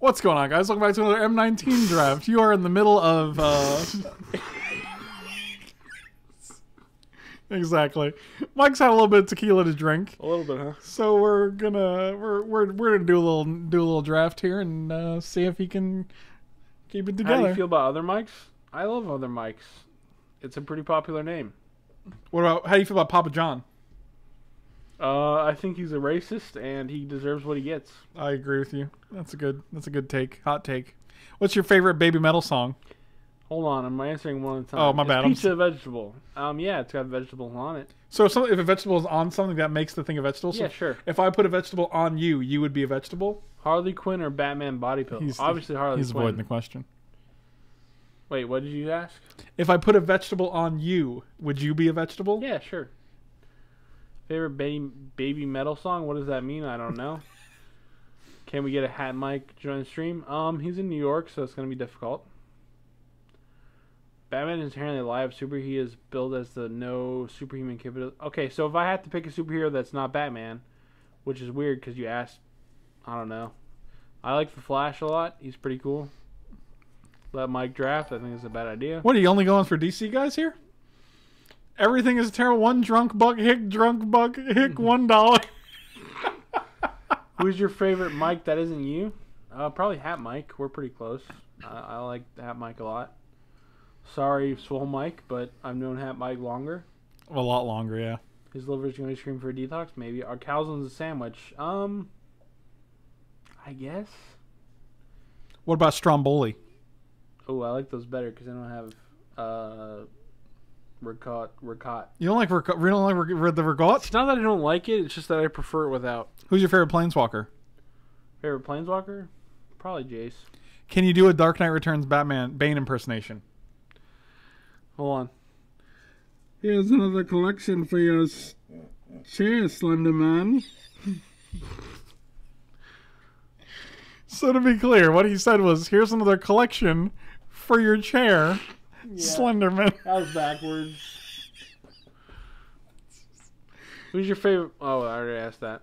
What's going on, guys? Welcome back to another M19 draft. You are in the middle of. Uh... exactly. Mike's had a little bit of tequila to drink, A little bit, huh? so we're gonna we're we're, we're gonna do a little do a little draft here and uh, see if he can keep it together. How do together. you feel about other mics? I love other mics. It's a pretty popular name. what about how do you feel about Papa John? Uh, I think he's a racist and he deserves what he gets. I agree with you. That's a good that's a good take. Hot take. What's your favorite baby metal song? Hold on, I'm answering one at a time. Oh, my Is bad, I'm Pizza vegetable? Um, yeah, it's got vegetables on it. So if, some, if a vegetable is on something that makes the thing a vegetable, so Yeah, sure. if I put a vegetable on you, you would be a vegetable. Harley Quinn or Batman body pillow? He's- Obviously Harley He's Quinn. avoiding the question. Wait, what did you ask? If I put a vegetable on you, would you be a vegetable? Yeah, sure. Favorite baby baby metal song? What does that mean? I don't know. Can we get a hat mic join the stream? Um, he's in New York, so it's gonna be difficult. Batman is inherently alive. Super. He is billed as the no superhuman capability. Okay, so if I have to pick a superhero that's not Batman, which is weird because you asked, I don't know. I like the Flash a lot. He's pretty cool. Let Mike draft. I think it's a bad idea. What are you only going for DC guys here? Everything is terrible. One drunk buck, hick, drunk buck, hick, one dollar. Who's your favorite Mike that isn't you? Uh, probably Hat Mike. We're pretty close. I, I like Hat Mike a lot. Sorry, Swole Mike, but I've known Hat Mike longer. A lot longer, yeah. His liver's going to scream for a detox, maybe. Our Calzone's a sandwich. Um, I guess. What about Stromboli? Oh, I like those better because they don't have uh, ricotta. ricotta. You don't like Ric- you don't like Ric- the Rigot? It's not that I don't like it. It's just that I prefer it without. Who's your favorite planeswalker? Favorite Planeswalker? Probably Jace. Can you do a Dark Knight Returns Batman Bane impersonation? Hold on. Here's another collection for your s- chair, Slender Man. So to be clear, what he said was, "Here's another collection for your chair, Slenderman." That was backwards. Who's your favorite? Oh, I already asked that.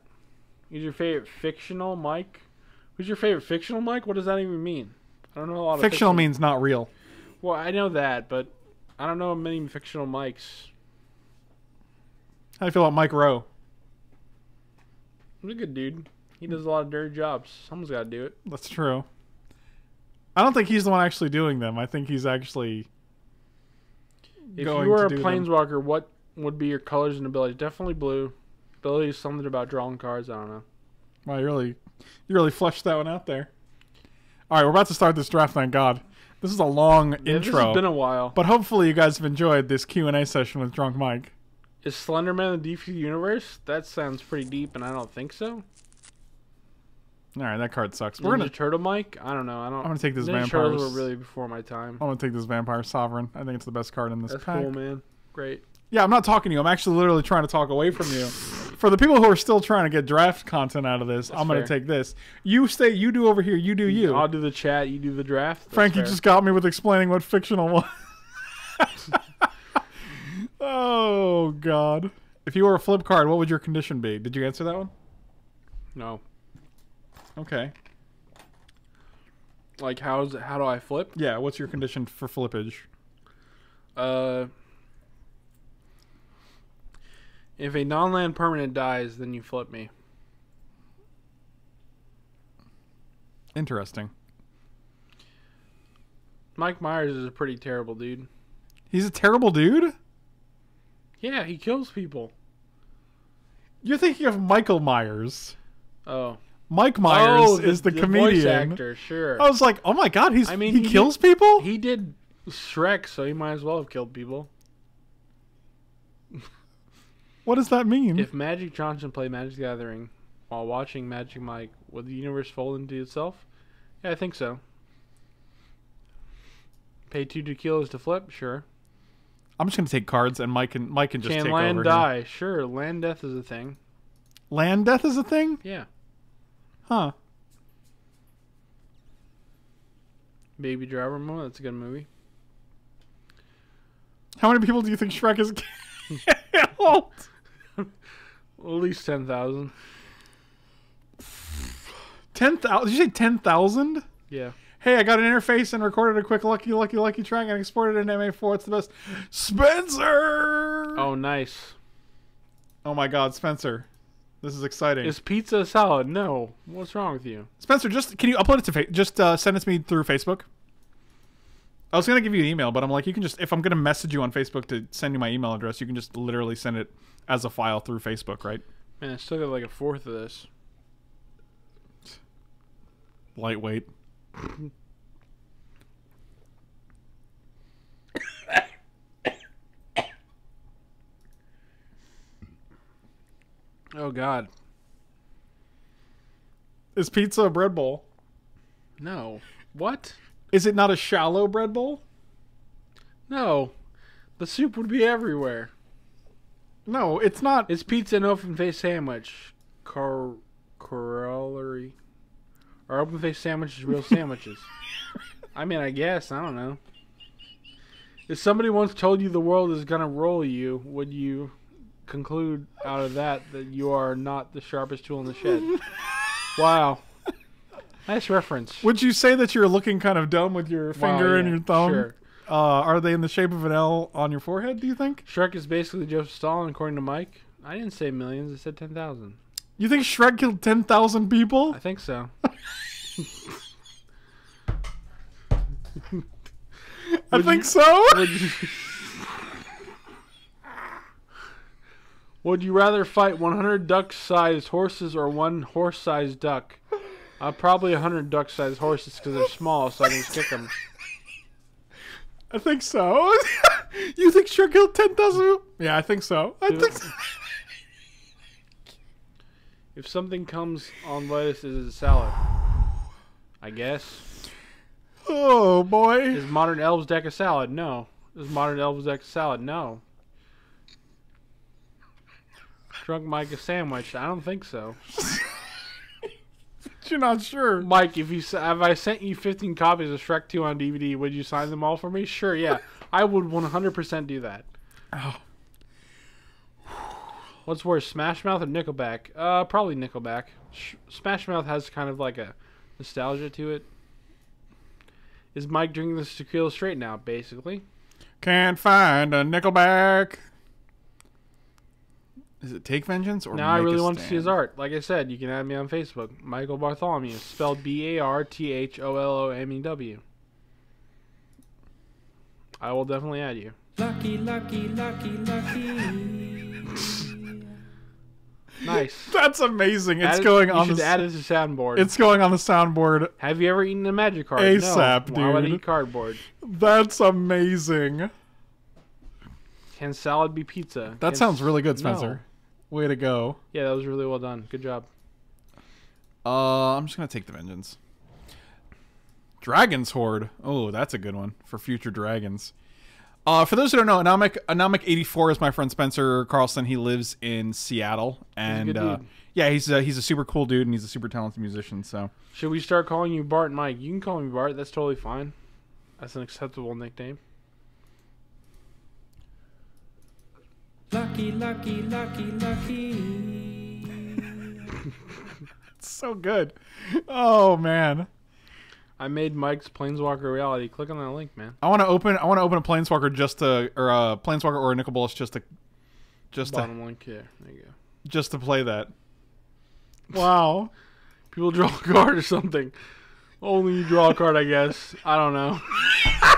Who's your favorite fictional Mike? Who's your favorite fictional Mike? What does that even mean? I don't know a lot of Fictional means not real. Well, I know that, but I don't know many fictional Mikes. How do you feel about Mike Rowe? He's a good dude. He does a lot of dirty jobs. Someone's got to do it. That's true. I don't think he's the one actually doing them. I think he's actually If you were a do them. planeswalker, what would be your colors and abilities? Definitely blue. Ability is something about drawing cards. I don't know. Wow, you really, you really flushed that one out there. All right, we're about to start this draft. Thank God. This is a long Yeah, intro, has been a while. but hopefully you guys have enjoyed this Q and A session with Drunk Mike. Is Slenderman the DC universe? That sounds pretty deep, and I don't think so. All right, that card sucks. We're Ninja gonna, Turtle Mike? I don't know. I don't. I'm gonna take this Ninja vampire. Turtles were really before my time. I'm gonna take this vampire sovereign. I think it's the best card in this That's pack. cool, man. Great. Yeah, I'm not talking to you. I'm actually literally trying to talk away from you. For the people who are still trying to get draft content out of this, I'm going to fair. take this. You stay, you do over here, you do you. I'll do the chat. You do the draft. That's Frankie fair. just got me with explaining what fictional was. oh, God. If you were a flip card, what would your condition be? Did you answer that one? no. Okay. Like how's how do I flip? Yeah, what's your condition for flippage? Uh, if a non-land permanent dies, then you flip me. Interesting. Mike Myers is a pretty terrible dude. He's a terrible dude? Yeah, he kills people. You're thinking of Michael Myers. Oh, Mike Myers oh, is the, voice comedian. actor. Sure. I was like, oh my god, he's I mean, he, he kills people? He did Shrek, so he might as well have killed people. what does that mean? If Magic Johnson played Magic the Gathering while watching Magic Mike, would the universe fold into itself? Yeah, I think so. Pay two tequilas to flip, sure. I'm just gonna take cards, and Mike can Mike can just Can take land over. here. die? Sure. Land death is a thing. Land death is a thing, Yeah. Huh? Baby Driver movie. That's a good movie. How many people do you think Shrek is killed? At least ten thousand. Ten thousand? Did you say ten thousand? Yeah. Hey, I got an interface and recorded a quick lucky, lucky, lucky track and exported it in MA4. It's the best. Spencer! Oh, nice. Oh my God, Spencer. This is exciting. Is pizza a salad? No. What's wrong with you? Spencer, just can you upload it to fa- just uh, send it to me through Facebook? I was gonna give you an email, but I'm like, you can just if I'm gonna message you on Facebook to send you my email address, you can just literally send it as a file through Facebook, right? Man, I still got like a fourth of this. Lightweight. Oh God. Is pizza a bread bowl? No. What? Is it not a shallow bread bowl? No. The soup would be everywhere. No, it's not. It's pizza and open face sandwich? Car corollary. Are open face sandwiches real sandwiches? I mean, I guess. I don't know. If somebody once told you the world is gonna roll you, would you conclude out of that that you are not the sharpest tool in the shed? wow. Nice reference. Would you say that you're looking kind of dumb with your Wow, finger and your thumb? Sure. Uh, are they in the shape of an L on your forehead? Do you think? Shrek is basically Joseph Stalin, according to Mike. I didn't say millions. I said ten thousand. You think Shrek killed ten thousand people? I think so. I think so. Would you, rather fight 100 duck-sized horses or one horse-sized duck? Uh, probably 100 duck-sized horses because they're small, so I can kick them. I think so. you think Shrek killed ten thousand? Yeah, I think so. I think. So. If something comes on lettuce, is it a salad? I guess. Oh boy. Is modern elves deck a salad? No. Is modern elves deck a salad? No. Drunk Mike a sandwich? I don't think so. You're not sure. Mike, if you if I sent you 15 copies of Shrek 2 on DVD, would you sign them all for me? Sure, yeah. I would 100% do that. Oh. What's worse, Smash Mouth or Nickelback? Uh, probably Nickelback. Sh- Smash Mouth has kind of like a nostalgia to it. Is Mike drinking this tequila straight now? Basically. Can't find a Nickelback. Is it Take Vengeance or Now I really a want to see his art. Like I said, you can add me on Facebook. Michael Bartholomew, spelled B A R T H O L O M E W. I will definitely add you. Lucky, lucky, lucky, lucky. Nice. That's amazing. It's Add going you on should the. add it to soundboard. It's going on the soundboard. Have you ever eaten a magic card? ASAP, no. Why would I dude. eat cardboard? That's amazing. Can salad be pizza? That Can sounds really good, No. Spencer. Way to go. Yeah, that was really well done. Good job. Uh, I'm just gonna take the vengeance. Dragon's Hoard. Oh, that's a good one for future dragons. Uh, for those who don't know, Anomic Anomic 84 is my friend Spencer Carlson. He lives in Seattle, and good uh, yeah, he's a, he's a super cool dude, and he's a super talented musician. So Should we start calling you Bart and Mike? You can call me Bart. That's totally fine. That's an acceptable nickname. Lucky, lucky, lucky, lucky. it's so good. Oh man, I made Mike's Planeswalker reality. Click on that link, man. I want to open I want to open a Planeswalker just to or a Planeswalker or a Nicol Bolas just to just to Bottom link here. There you go. just to play that. Wow. People draw a card or something. Only you draw a card, I guess. I don't know.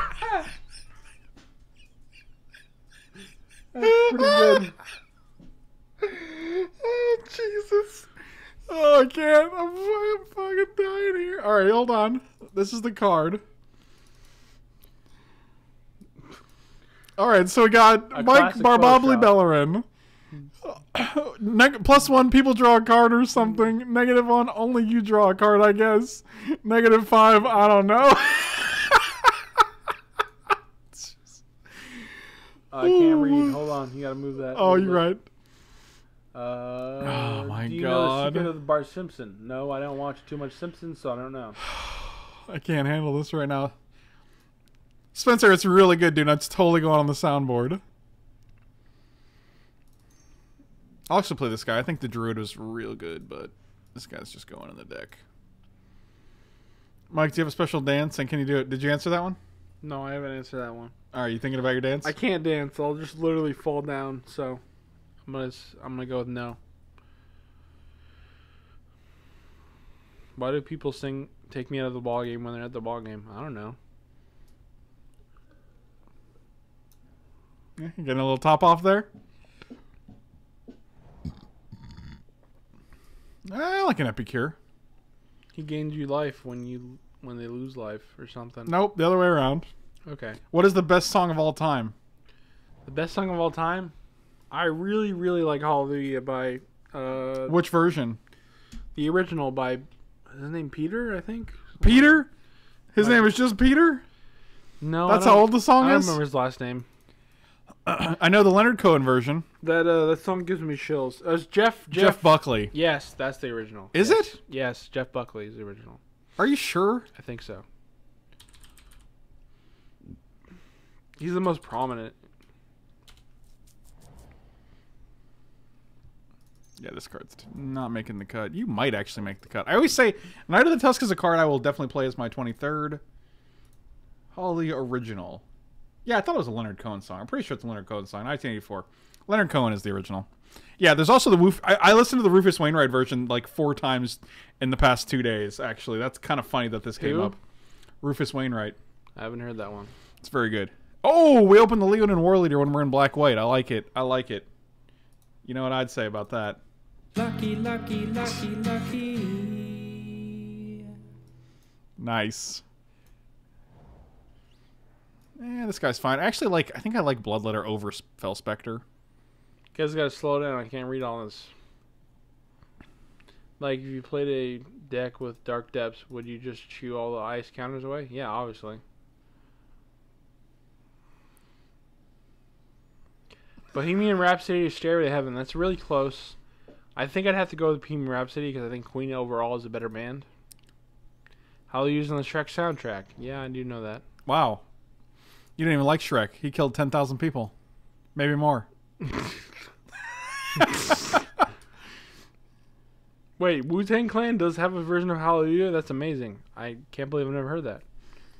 That's pretty good. oh Jesus! Oh, I can't. I'm, I'm fucking dying here. All right, hold on. This is the card. All right, so we got A Mike classic Barbobly Photoshop. Bellerin. plus One, people draw a card or something. Negative one, only you draw a card, I guess. Negative five, I don't know. I can't read. Hold on. You gotta move that. oh, you're right. Uh, Oh, my do you know the God. secret of Bart Simpson? No, I don't watch too much Simpsons, so I don't know. I can't handle this right now. Spencer, it's really good, dude. It's totally going on the soundboard. I'll actually play this guy. I think the Druid was real good, but this guy's just going in the deck. Mike, do you have a special dance and can you do it? Did you answer that one? No, I haven't answered that one. Right, you thinking about your dance? I can't dance. I'll just literally fall down. So I'm gonna I'm gonna go with no. Why do people sing "Take Me Out of the Ball Game" when they're at the ball game? I don't know. Yeah, getting a little top off there? I like an epicure. He gains you life when you when they lose life or something. Nope, the other way around. Okay. What is the best song of all time? The best song of all time. I really really like Hallelujah by uh Which version? the original by is his name Peter I think. Peter? His Like- name is just Peter? No, That's how old the song is? I don't is? remember his last name. I know the Leonard Cohen version. That uh that song gives me chills. Uh, Jeff Jeff, Jeff Buckley. Yes, that's the original. Is Yes. it? Yes, Jeff Buckley is the original. Are you sure? I think so. He's the most prominent. Yeah, this card's not making the cut. You might actually make the cut. I always say, Knight of the Tusk is a card I will definitely play as my 23rd. Hallelujah Original. Yeah, I thought it was a Leonard Cohen song. I'm pretty sure it's a Leonard Cohen song. 1984. Leonard Cohen is the original. Yeah, there's also the Woof. I, I listened to the Rufus Wainwright version like four times in the past two days, actually. That's kind of funny that this came up. Rufus Wainwright. I haven't heard that one. It's very good. Oh, we opened the Leonin Warleader when we're in black white. I like it. I like it. You know what I'd say about that? Lucky, lucky, lucky, lucky. Nice. Yeah, this guy's fine. I actually like. I think I like Bloodletter over S- Fell Specter. Guys gotta slow down. I can't read all this. Like, if you played a deck with Dark Depths, would you just chew all the ice counters away? Yeah, obviously. Bohemian Rhapsody or Stairway to Heaven. That's really close. I think I'd have to go with Bohemian Rhapsody because I think Queen overall is a better band. How they use on the Shrek soundtrack. Yeah, I do know that. Wow. You didn't even like Shrek. He killed ten thousand people, maybe more. Wait, Wu Tang Clan does have a version of Hallelujah? That's amazing. I can't believe I've never heard that.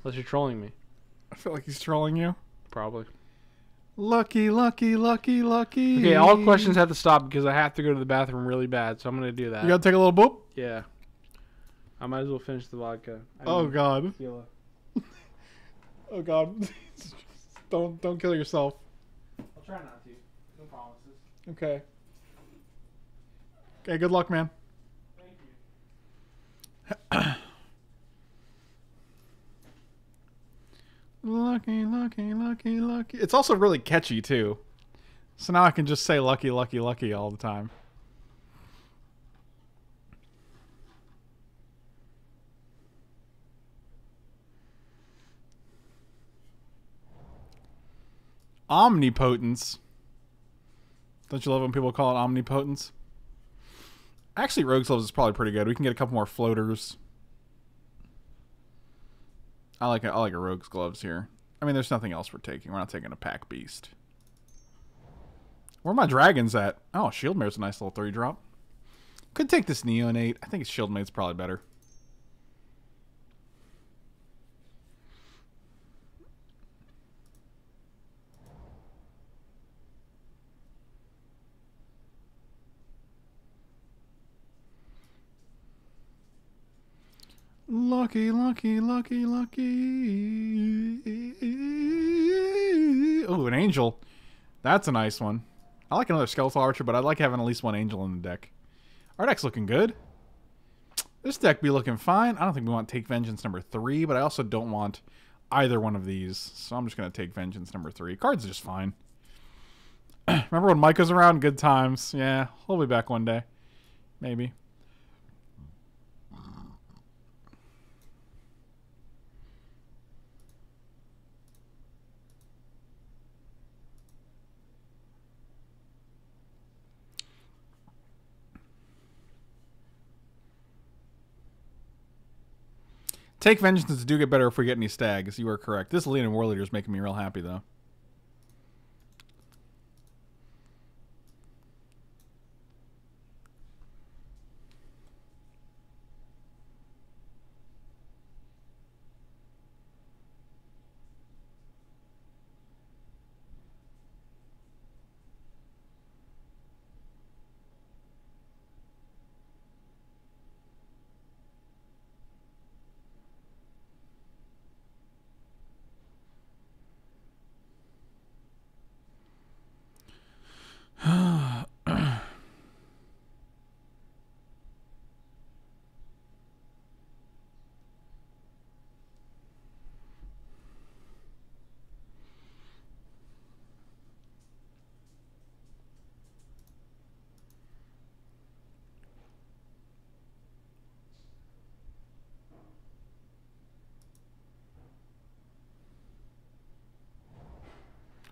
Unless you're trolling me. I feel like he's trolling you. Probably. Lucky, lucky, lucky, lucky. Okay, all questions have to stop because I have to go to the bathroom really bad, so I'm gonna do that. You gotta take a little boop. yeah. I might as well finish the vodka. I Oh God. Oh God. don't don't kill yourself. I'll try not to. No promises. Okay. Okay. Good luck, man. Thank you. Lucky, lucky, lucky, lucky. It's also really catchy too. So now I can just say lucky, lucky, lucky all the time. Omnipotence. Don't you love when people call it omnipotence? Actually, Rogue's Gloves is probably pretty good. We can get a couple more floaters. I like a, I like a Rogue's Gloves here. I mean, there's nothing else we're taking. We're not taking a Pack Beast. Where are my dragons at? Oh, Shieldmare's a nice little three drop. Could take this Neonate. I think Shieldmare's probably better. Lucky, lucky, lucky, lucky. Oh, an angel. That's a nice one. I like another skeletal archer, but I'd like having at least one angel in the deck. Our deck's looking good. This deck be looking fine. I don't think we want Take Vengeance number three, but I also don't want either one of these. So I'm just going to take Vengeance number three. Card's just fine. Remember when Mike was around? Good times. Yeah, he'll be back one day. Maybe. Take vengeances do get better if we get any stags. You are correct. This Leonin Warleader is making me real happy, though.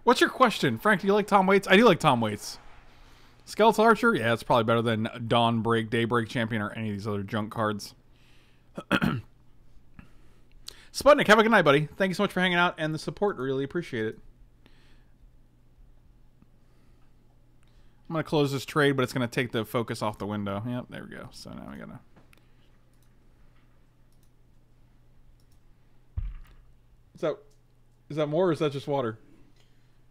What's your question, Frank? Do you like Tom Waits? I do like Tom Waits. Skeletal Archer, yeah, it's probably better than Dawn Break, Daybreak Champion, or any of these other junk cards. Sputnik, have a good night, buddy. Thank you so much for hanging out and the support. Really appreciate it. I'm gonna close this trade, but it's gonna take the focus off the window. Yep, there we go. So now we gotta. Is that is that more or is that just water?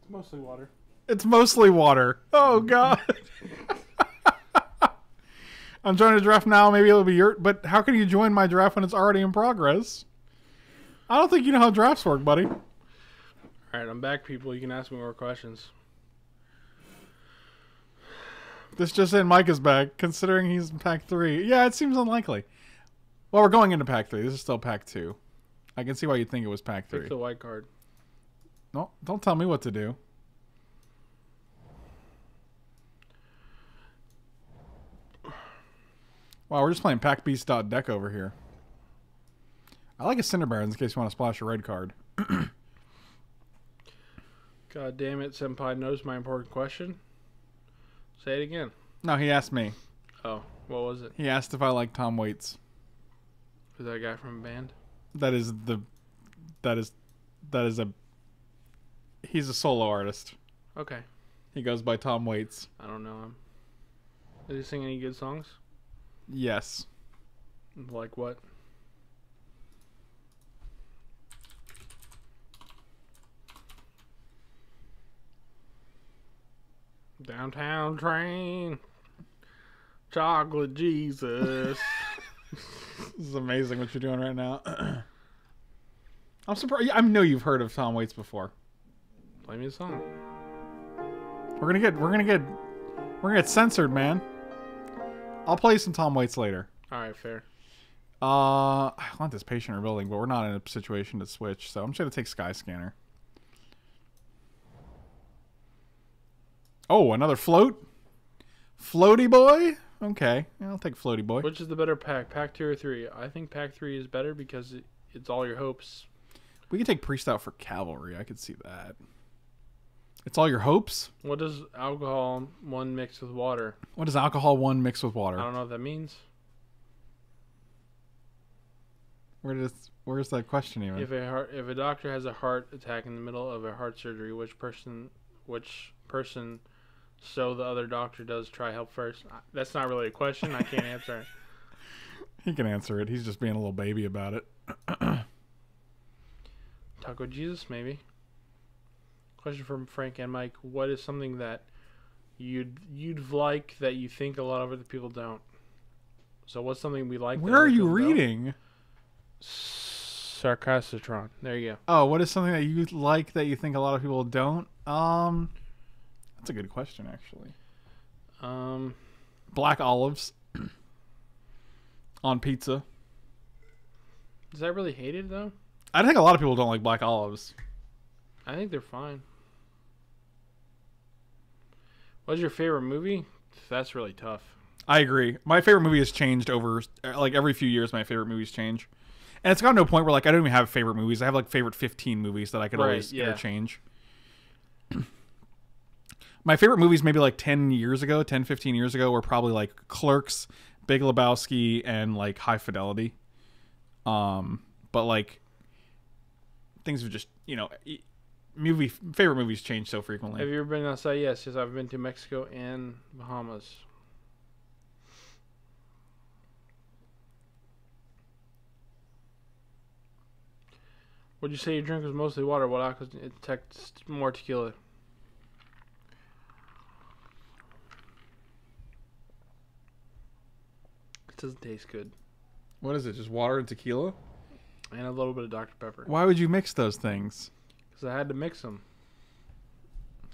It's mostly water. It's mostly water. Oh mm-hmm. god. I'm joining the draft now. Maybe it'll be your. But how can you join my draft when it's already in progress? I don't think you know how drafts work, buddy. All right, I'm back, people. You can ask me more questions. This just in, Mike is back. Considering he's in pack three, yeah, it seems unlikely. Well, we're going into pack three. This is still pack two. I can see why you'd think it was pack three. Pick the white card. No, don't tell me what to do. Wow, we're just playing packbeast.deck over here. I like a Cinder Barrens in case you want to splash a red card. God damn it, Senpai knows my important question. Say it again. No, he asked me. Oh, what was it? He asked if I like Tom Waits. Was that guy from a band? That is the that is that is a he's a solo artist. Okay. He goes by Tom Waits. I don't know him. Does he sing any good songs? Yes. Like what? Downtown train. Chocolate Jesus. This is amazing what you're doing right now. I'm surprised. I know you've heard of Tom Waits before. Play me a song. We're gonna get. We're gonna get. We're gonna get censored, man. I'll play some Tom Waits later. Alright, fair. Uh, I want this patient rebuilding, but we're not in a situation to switch, so I'm just gonna take Sky Scanner. Oh, another float. Floaty boy. Okay, yeah, I'll take floaty boy. Which is the better pack, pack two or three? I think pack three is better because it, it's all your hopes. We could take priest out for cavalry. I could see that. It's all your hopes. What does alcohol one mix with water? What does alcohol one mix with water? I don't know what that means. Where does where's that question even? If a heart, if a doctor has a heart attack in the middle of a heart surgery, which person, which person, so the other doctor does try help first? That's not really a question. I can't answer it. he can answer it. He's just being a little baby about it. Taco Jesus, maybe. Question from Frank and Mike: What is something that you'd you'd like that you think a lot of other people don't? So what's something we like? that Where are you don't? reading? Sarcasitron. There you go. Oh, what is something that you like that you think a lot of people don't? Um, that's a good question, actually. Um, Black olives on pizza. is that really hated though? I think a lot of people don't like black olives. I think they're fine. What's your favorite movie? That's really tough. I agree. My favorite movie has changed over like every few years. My favorite movies change, and it's gotten to a point where like I don't even have favorite movies. I have like favorite fifteen movies that I could Right, always yeah. interchange. My favorite movies maybe like 10 years ago, 10, 15 years ago were probably like Clerks, Big Lebowski, and like High Fidelity. Um, but like things have just, you know, movie favorite movies change so frequently. Have you ever been outside? Yes, yes. I've been to Mexico and Bahamas. Would you say your drink was mostly water? What alcohol it detects more tequila? It doesn't taste good. What is it? Just water and tequila? And a little bit of Dr. Pepper. Why would you mix those things? Because I had to mix them.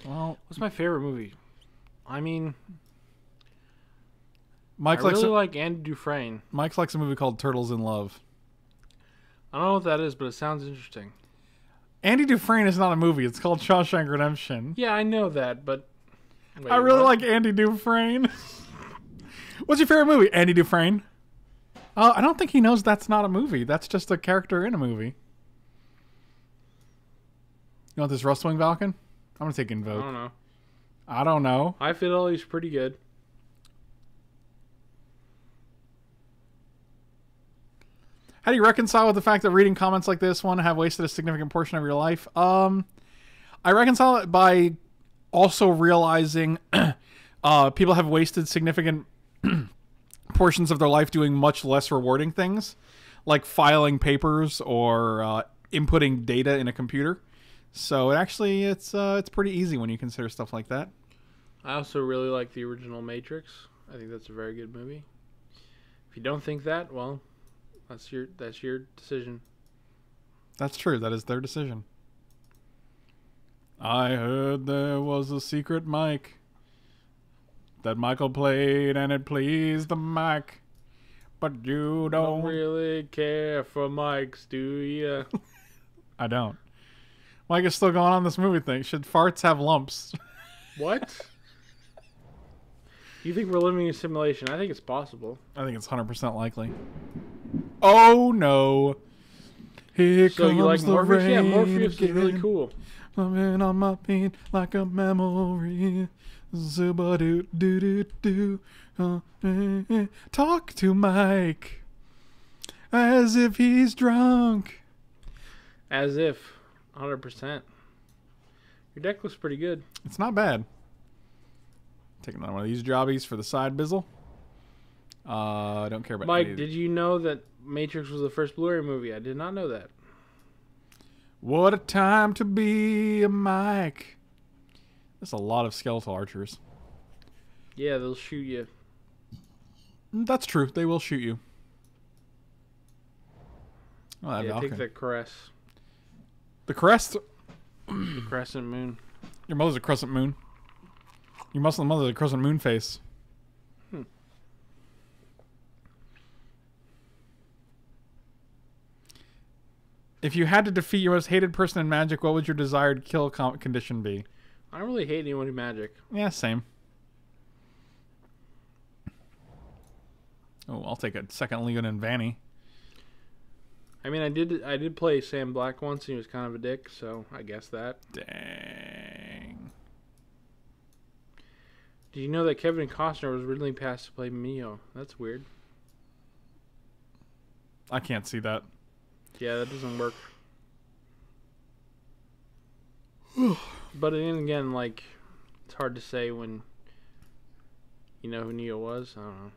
Well, What's my favorite movie? I mean, Mike I likes really a, like Andy Dufresne. Mike likes a movie called Turtles in Love. I don't know what that is, but it sounds interesting. Andy Dufresne is not a movie. It's called Shawshank Redemption. Yeah, I know that, but Wait, I really what? like Andy Dufresne. What's your favorite movie? Andy Dufresne. Uh, I don't think he knows that's not a movie. That's just a character in a movie. You want this rustling Falcon? I'm gonna take invoke. I don't know. I don't know. High Fidelity's pretty good. How do you reconcile with the fact that reading comments like this one have wasted a significant portion of your life? Um, I reconcile it by also realizing uh, people have wasted significant portions of their life doing much less rewarding things, like filing papers or uh, inputting data in a computer. So it actually, it's uh, it's pretty easy when you consider stuff like that. I also really like the original Matrix. I think that's a very good movie. If you don't think that, well, that's your that's your decision. That's true. That is their decision. I heard there was a secret mic that Michael played and it pleased the mic. But you Don't don't. really care for mics, do you? I don't. Mike is still going on this movie thing. Should farts have lumps? what? You think we're living in a simulation? I think it's possible. I think it's 100% likely. Oh no. Here So comes you like the Morpheus? Yeah, rain Morpheus is really again. cool. Coming on my feet like a memory. Zuba doo doo doo doo. Talk to Mike as if he's drunk. As if, hundred percent. Your deck looks pretty good. It's not bad. Taking another one of these jobbies for the side bizzle. Uh, I don't care about Mike, did you know that Matrix was the first Blu-ray movie? I did not know that. What a time to be a Mike. That's a lot of skeletal archers. Yeah, they'll shoot you. That's true. They will shoot you. Oh, Yeah, Valkyrie. take the caress, The crest. the crescent moon. Your mother's a crescent moon. Your Muslim mother's a crescent moon face. Hmm. If you had to defeat your most hated person in Magic, what would your desired kill condition be? I don't really hate anyone who magic. Yeah, same. Oh, I'll take a second Leon and Vanny. I mean, I did I did play Sam Black once. and He was kind of a dick, so I guess that. Dang. Did you know that Kevin Costner was originally passed to play Mio? That's weird. I can't see that. Yeah, that doesn't work. but then again, like, it's hard to say when you know who Neo was. I don't know.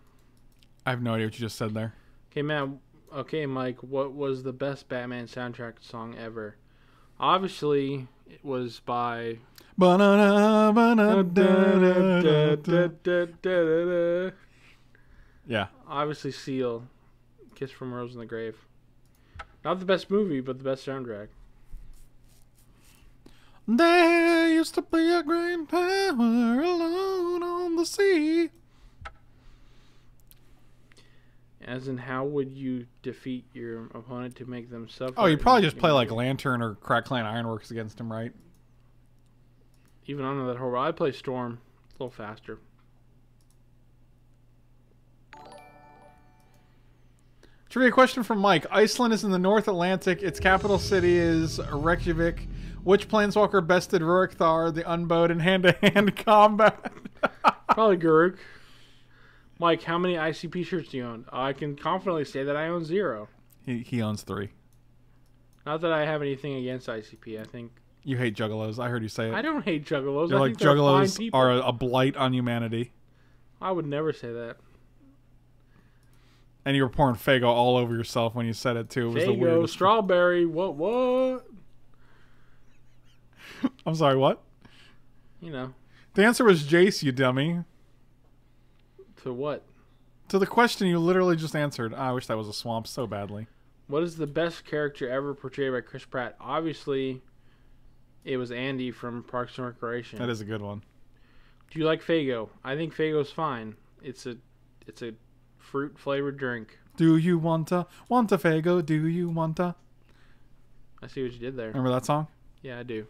I have no idea what you just said there. Okay, Matt. Okay, Mike. What was the best Batman soundtrack song ever? Obviously, it was by. Ba-na-na. Yeah. Obviously, Seal. Kiss from Rose in the Grave. Not the best movie, but the best soundtrack. There used to be a great power alone on the sea. As in, how would you defeat your opponent to make them suffer? Oh, you probably just play like Lantern or Krark-Clan Ironworks against him, right? Even under that horrible. I'd play Storm. A little faster. Trivia question from Mike. Iceland is in the North Atlantic. Its capital city is Reykjavik. Which planeswalker bested Ruric Thar, the Unbowed, in hand-to-hand combat? Probably Garruk. Mike, how many ICP shirts do you own? I can confidently say that I own zero. he, he owns three. Not that I have anything against ICP. I think You hate juggalos. I heard you say it. I don't hate juggalos. You're I like think they're fine juggalos are a, a blight on humanity. I would never say that. And you were pouring Faygo all over yourself when you said it too. It was There the weirdest. Strawberry. What? What? I'm sorry. What? You know. The answer was Jace, you dummy. To what? To the question you literally just answered. I wish that was a swamp so badly. What is the best character ever portrayed by Chris Pratt? Obviously, it was Andy from Parks and Recreation. That is a good one. Do you like Faygo? I think Faygo's fine. It's a, it's a fruit flavored drink. Do you want to want a Faygo? Do you want to? I see what you did there. Remember that song? Yeah, I do.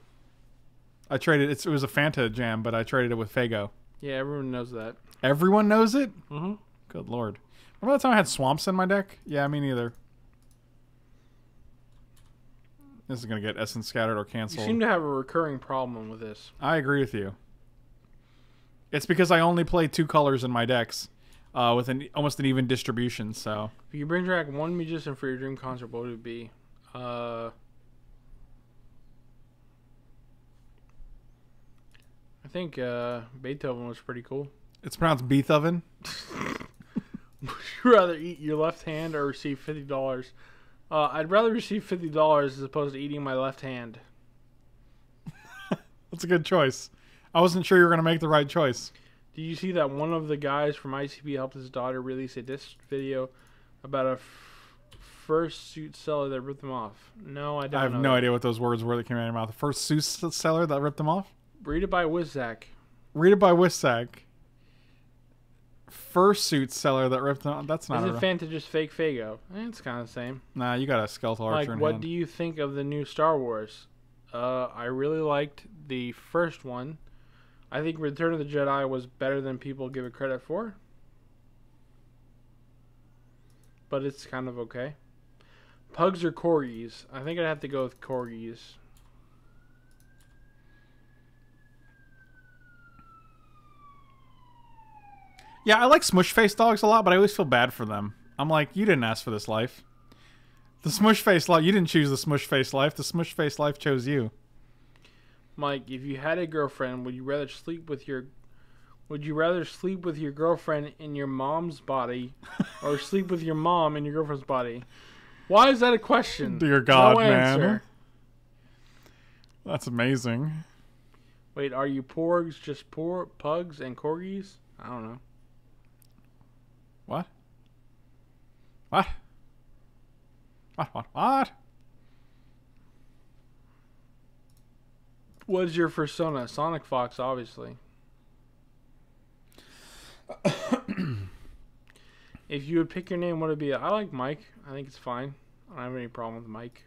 I traded. It's, it was a Fanta jam, but I traded it with Faygo. Yeah, everyone knows that. Everyone knows it. Mm-hmm. Good lord. Remember that time I had swamps in my deck? Yeah, me neither. This is gonna get essence scattered or canceled. You seem to have a recurring problem with this. I agree with you. It's because I only play two colors in my decks, uh, with an almost an even distribution. So If you bring back one musician for your dream concert, what would it be? Uh, I think uh, Beethoven was pretty cool. It's pronounced beef oven. Would you rather eat your left hand or receive fifty dollars? Uh, I'd rather receive fifty dollars as opposed to eating my left hand. That's a good choice. I wasn't sure you were gonna make the right choice. Did you see that one of the guys from ICP helped his daughter release a disc video about a f- first suit seller that ripped them off? No, I don't. I have no that. idea what those words were that came out of your mouth. The first suit seller that ripped them off. Read it by Wizak. Read it by Wissack. Fursuit seller that ripped them off. That's not Is a it fan to just fake Faygo? Eh, it's kind of the same. Nah, you got a skeletal archer Like, what hand. do you think of the new Star Wars? Uh, I really liked the first one. I think Return of the Jedi was better than people give it credit for. But it's kind of okay. Pugs or corgis? I think I'd have to go with corgis. Yeah, I like smush face dogs a lot, but I always feel bad for them. I'm like, you didn't ask for this life. The smush face life, you didn't choose the smush face life. The smush face life chose you. Mike, if you had a girlfriend, would you rather sleep with your would you rather sleep with your girlfriend in your mom's body or sleep with your mom in your girlfriend's body? Why is that a question? Dear God, no man. answer. That's amazing. Wait, are you porgs just poor pugs and corgis? I don't know. What? What? What? What? What? What's your persona? Sonic Fox, obviously. if you would pick your name, what would it be? I like Mike. I think it's fine. I don't have any problem with Mike.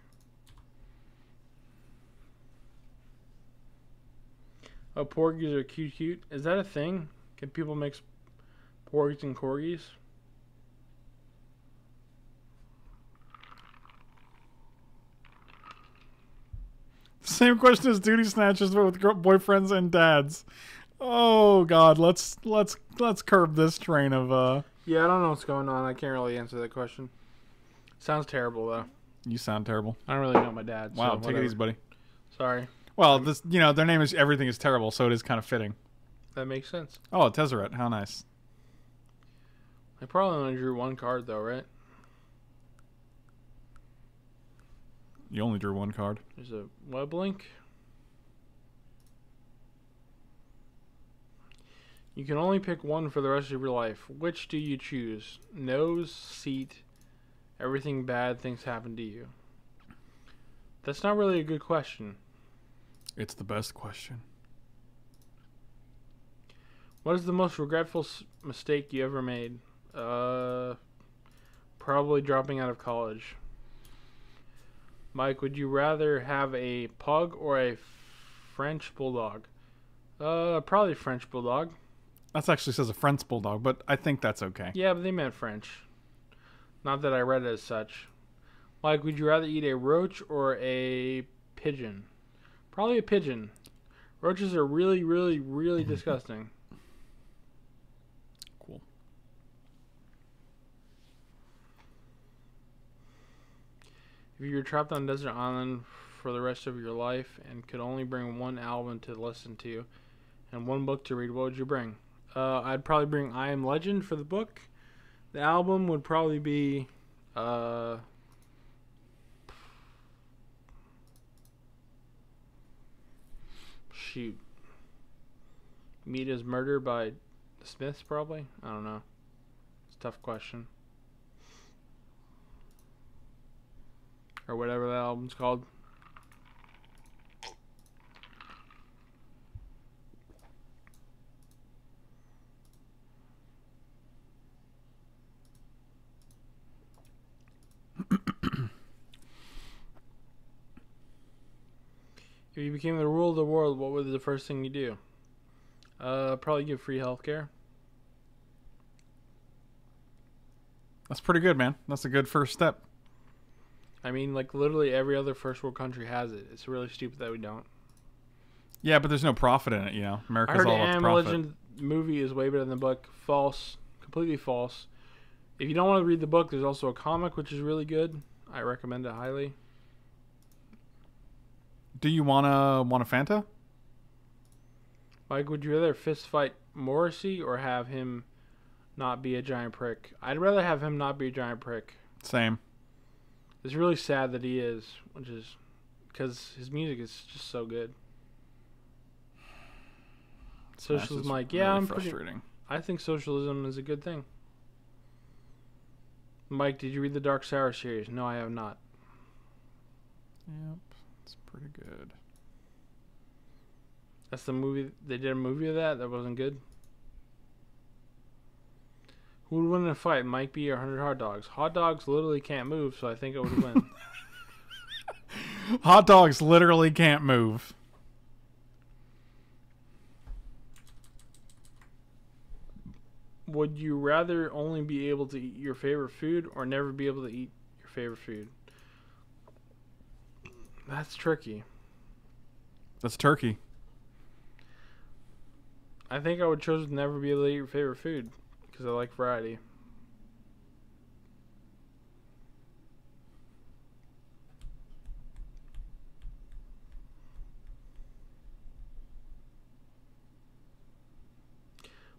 Oh, porgies are cute, cute. Is that a thing? Can people mix porgies and corgis? Same question as duty snatchers, but with boyfriends and dads. Oh God, let's let's let's curb this train of uh. Yeah, I don't know what's going on. I can't really answer that question. Sounds terrible though. You sound terrible. I don't really know my dad. Wow, so take whatever. it easy, buddy. Sorry, Well, this you know their name is everything is terrible, so it is kind of fitting. that makes sense. Oh, Tezzeret, how nice. I probably only drew one card though, right? You only drew one card. There's a web link. You can only pick one for the rest of your life. Which do you choose? Nose, seat, everything bad things happen to you. That's not really a good question. It's the best question. What is the most regretful mistake you ever made? Uh, probably dropping out of college. Mike, would you rather have a pug or a French bulldog? Uh, probably French bulldog. That actually says a French bulldog, but I think that's okay. Yeah, but they meant French. Not that I read it as such. Mike, would you rather eat a roach or a pigeon? Probably a pigeon. Roaches are really, really, really disgusting. If you were trapped on desert island for the rest of your life and could only bring one album to listen to and one book to read, what would you bring? Uh, I'd probably bring I Am Legend for the book. The album would probably be. Uh, shoot. Meat Is Murder by the Smiths, probably? I don't know. It's a tough question. Or whatever that album's called. if you became the ruler of the world, what would be the first thing you do? Uh, probably give free healthcare. That's pretty good, man. That's a good first step. I mean, like literally every other first world country has it. It's really stupid that we don't. Yeah, but there's no profit in it. You know, I America's heard all about the profit. Legend movie is way better than the book. False, completely false. If you don't want to read the book, there's also a comic which is really good. I recommend it highly. Do you wanna want a Fanta? Mike, would you rather fist fight Morrissey or have him not be a giant prick? I'd rather have him not be a giant prick. Same. It's really sad that he is, which is because his music is just so good. Socialism, is Mike, yeah, really I'm pretty, frustrating. I think socialism is a good thing. Mike, did you read the Dark Tower series? No, I have not. Yep, it's pretty good. That's the movie. They did a movie of that. That wasn't good. Who would win in a fight, Mike B or 100 Hot Dogs? Hot Dogs literally can't move, so I think it would win. Hot dogs literally can't move. would you rather only be able to eat your favorite food or never be able to eat your favorite food? That's tricky. That's turkey. I think I would choose to never be able to eat your favorite food because I like variety.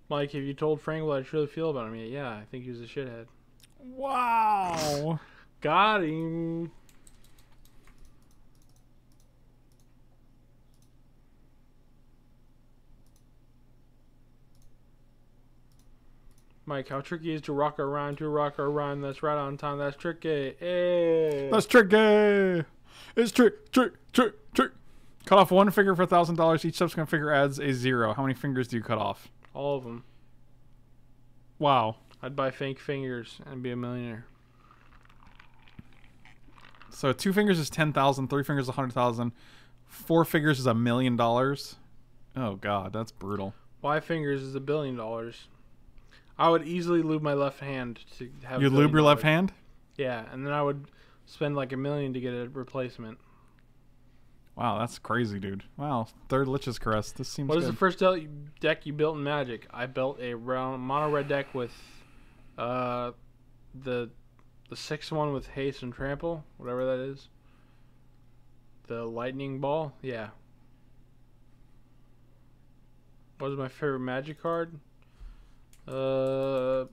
Mike, have you told Frank what I truly feel about him yet? Yeah, I think he's a shithead. Wow. Got him. Mike, how tricky is to rock a rhyme to rock a rhyme that's right on time? That's tricky. Hey. That's tricky. It's trick, trick, trick, trick. Cut off one finger for thousand dollars. Each subsequent finger adds a zero. How many fingers do you cut off? All of them. Wow. I'd buy fake fingers and be a millionaire. So two fingers is ten thousand. Three fingers is a hundred thousand. Four fingers is a million dollars. Oh god, that's brutal. Five fingers is a billion dollars. I would easily lube my left hand to have. You lube your left hand? Yeah, and then I would spend like a million to get a replacement. Wow, that's crazy, dude. Wow, third Lich's caress. This seems What is good. the first del- deck you built in Magic? I built a round mono red deck with uh the the sixth one with haste and trample, whatever that is. The lightning ball, yeah. What was my favorite Magic card? Uh,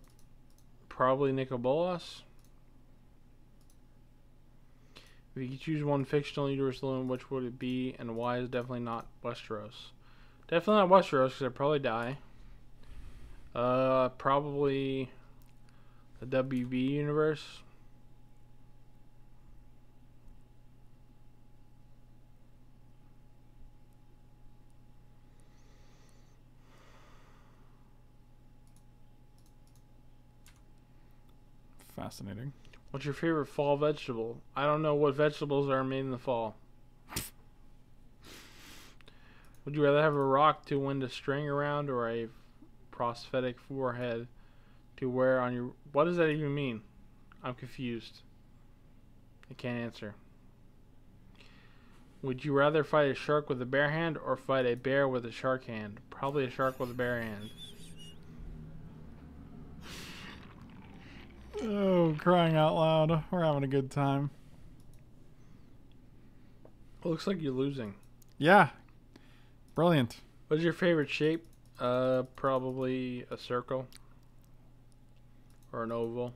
probably Nicol Bolas. If you could choose one fictional universe alone, which would it be, and why is definitely not Westeros? Definitely not Westeros, because I'd probably die. Uh, probably the WB universe. Fascinating. What's your favorite fall vegetable? I don't know what vegetables are made in the fall. Would you rather have a rock to wind a string around or a prosthetic forehead to wear on your. What does that even mean? I'm confused. I can't answer. Would you rather fight a shark with a bare hand or fight a bear with a shark hand? Probably a shark with a bare hand. Oh, crying out loud. We're having a good time. looks like you're losing. Yeah. Brilliant. What's your favorite shape? Uh, probably a circle or an oval.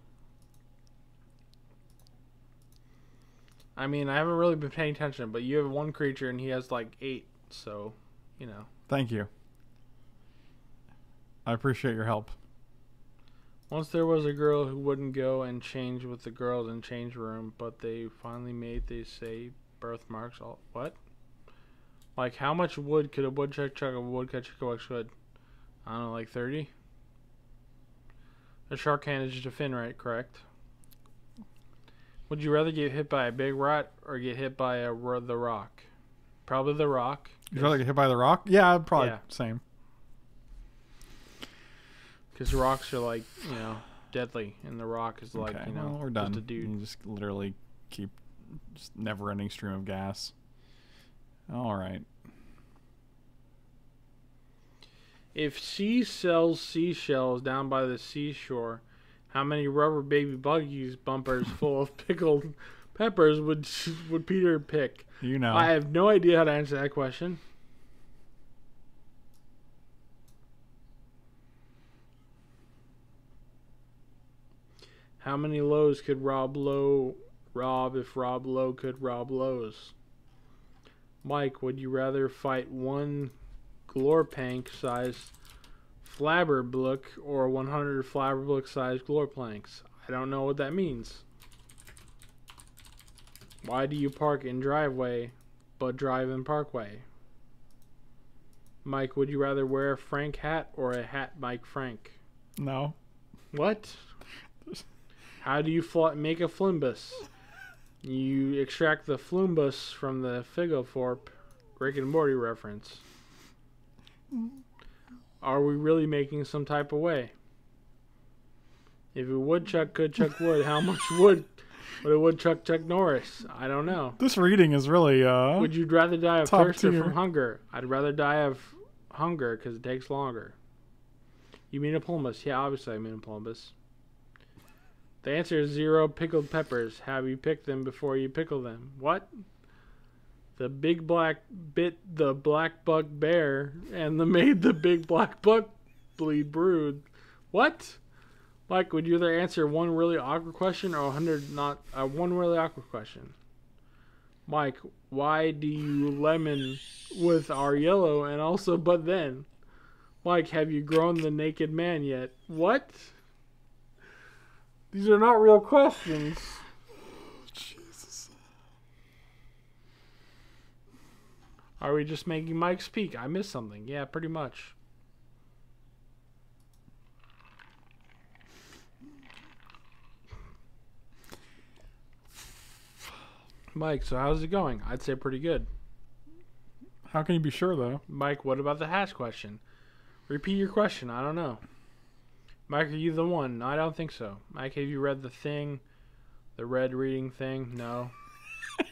I mean, I haven't really been paying attention, but you have one creature and he has like eight, so you know. Thank you. I appreciate your help. Once there was a girl who wouldn't go and change with the girls in change room, but they finally made they say birthmarks. All what? Like how much wood could a woodchuck chuck a woodchuck wood? I don't know, like thirty. A shark hand is just a fin, right? Correct. Would you rather get hit by a big rat or get hit by a the rock? Probably the rock. You'd rather get hit by the rock? Yeah, probably Yeah. same. Because rocks are like you know deadly, and the rock is like okay, you know well, we're just a dude. You just literally keep Just never ending stream of gas. All right. If C sells seashells down by the seashore, how many rubber baby buggies bumpers full of pickled peppers would would Peter pick? You know. I have no idea how to answer that question. How many lows could Rob Lowe rob if Rob Lowe could rob Lowe's? Mike, would you rather fight one Glorpank sized Flabberblook or 100 Flabberblook sized Glorplanks? I don't know what that means. Why do you park in driveway but drive in parkway? Mike, would you rather wear a Frank hat or a hat Mike Frank? no. What? How do you make a flimbus? You extract the flumbus from the Figothorpe Rick and Morty reference. Are we really making some type of way? If a woodchuck could chuck wood, how much wood would a woodchuck chuck Norris? I don't know. This reading is really uh Would you rather die of thirst or from hunger? I'd rather die of hunger because it takes longer. You mean a plumbus? Yeah, obviously I mean a plumbus. The answer is zero pickled peppers. Have you picked them before you pickle them? What? The big black bit the black buck bear and the made the big black buck bleed brood. What? Mike, would you rather answer one really awkward question or a hundred not uh, one really awkward question? Mike, why do you lemon with our yellow and also but then? Mike, have you grown the naked man yet? What? These are not real questions. Jesus. Are we just making Mike speak? I missed something. Yeah, pretty much. Mike, so how's it going? I'd say pretty good. How can you be sure though? Mike, what about the hash question? Repeat your question. I don't know. Mike, are you the one? No, I don't think so. Mike, have you read the thing? The red reading thing? No.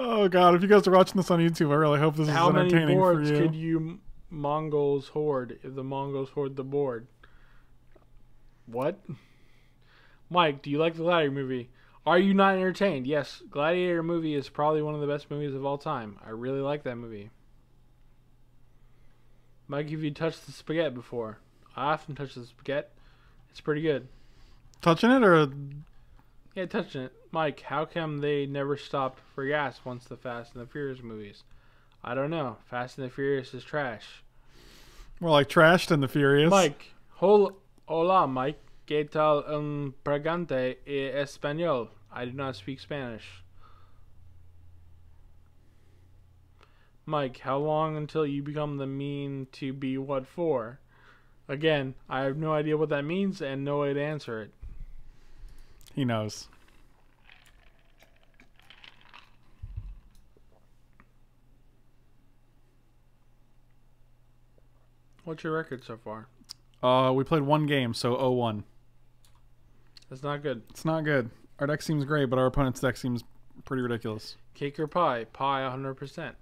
Oh god, if you guys are watching this on YouTube, I really hope this How is many entertaining for boards you. could you Mongols hoard if the Mongols hoard the board? What? Mike, do you like the Gladiator movie? Are you not entertained? Yes, Gladiator movie is probably one of the best movies of all time. I really like that movie. Mike, have you touched the spaghetti before? I often touch the spaghetti. It's pretty good. Touching it or Yeah, touching it. Mike, how come they never stopped for gas once the Fast and the Furious movies? I don't know. Fast and the Furious is trash. more like trashed and the furious? Mike, hol- hola, Mike. ¿Qué tal un pregante e español? I do not speak Spanish. Mike, how long until you become the mean to be what for? Again, I have no idea what that means and no way to answer it. He knows. What's your record so far? Uh, we played one game, so 0-1. That's not good. It's not good. Our deck seems great, but our opponent's deck seems pretty ridiculous. Cake or pie? Pie 100%.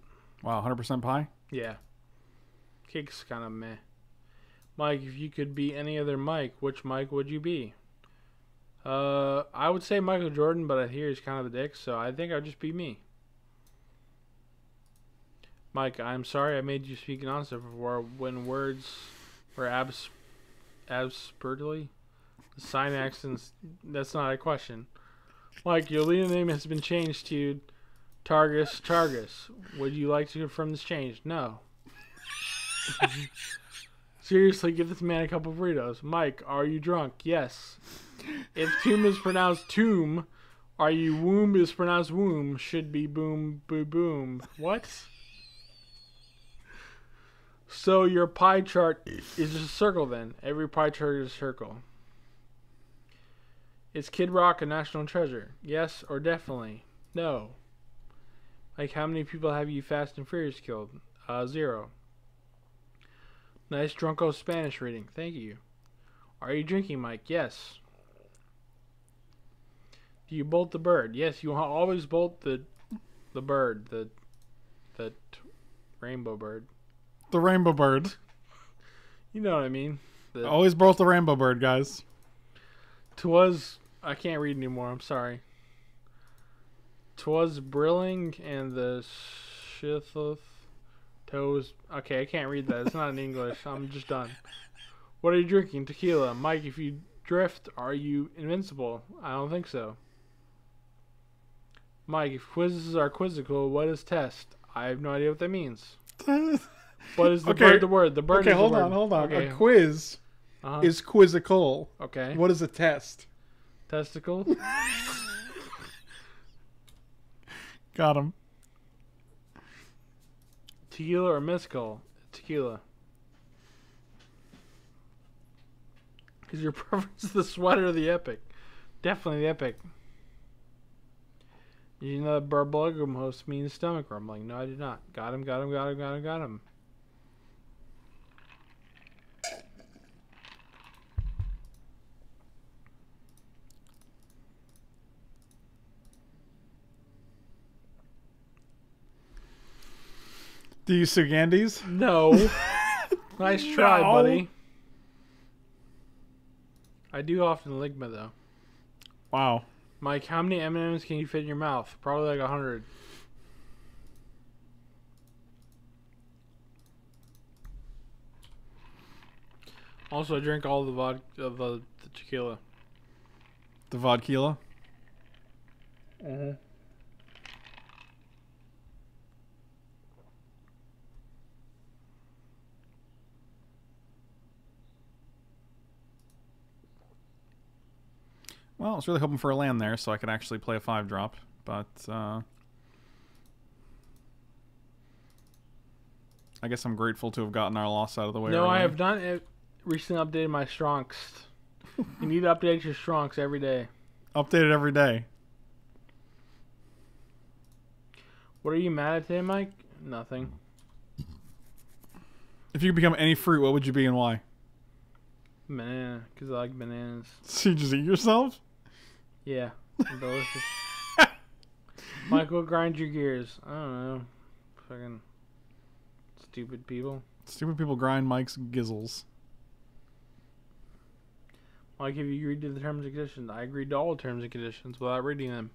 Wow, 100% pie? Yeah. Cake's kind of meh. Mike, if you could be any other Mike, which Mike would you be? Uh, I would say Michael Jordan, but I hear he's kind of a dick, so I think I'd just be me. Mike, I'm sorry I made you speak nonsense before when words were abs absurdly sign accents. That's not a question. Mike, your legal name has been changed to Targus Targus. Would you like to confirm this change? No. Seriously, give this man a couple of burritos. Mike, are you drunk? Yes. If tomb is pronounced tomb, are you womb is pronounced womb? Should be boom boo boom. What? So your pie chart is just a circle then. Every pie chart is a circle. Is Kid Rock a national treasure? Yes or definitely? No. Like how many people have you Fast and Furious killed? Uh, zero. Nice drunko Spanish reading. Thank you. Are you drinking, Mike? Yes. Do you bolt the bird? Yes, you always bolt the the bird, the the rainbow bird. The rainbow bird. You know what I mean? The, Always bolt the rainbow bird, guys. Twas I can't read anymore. I'm sorry. Twas brilling and the shitheth toes. Okay, I can't read that. It's not in English. I'm just done. What are you drinking? Tequila, Mike. If you drift, are you invincible? I don't think so. Mike, if quizzes are quizzical, what is test? I have no idea what that means. What is the Okay. bird? The word. The bird. okay, hold on, hold on. Okay. A quiz uh-huh. is quizzical. okay. What is a test? Testicle. Got him. Tequila or mezcal? Tequila. Because your preference is the sweater or the epic? Definitely the epic. Did you know that burblegum host means stomach rumbling? No, I did not. Got him, got him, got him, got him, got him. Do you sue Gandhi's? No. nice try, No. buddy. I do often ligma though. Wow. Mike, how many M&Ms can you fit in your mouth? Probably like a hundred. Also, I drink all the vodka, uh, the, the tequila. The vodkila. Mm-hmm. Well, I was really hoping for a land there so I could actually play a five drop, but uh, I guess I'm grateful to have gotten our loss out of the way. No, I have not uh, recently updated my strongs. you need to update your strongs every day. updated every day. What are you mad at today, Mike? Nothing. If you could become any fruit, what would you be and why? Banana, because I like bananas. So you just eat yourself? Yeah, delicious. Michael, grind your gears. I don't know. Fucking stupid people. Stupid people grind Mike's gizzles. Mike, have you agreed to the terms and conditions? I agreed to all terms and conditions without reading them.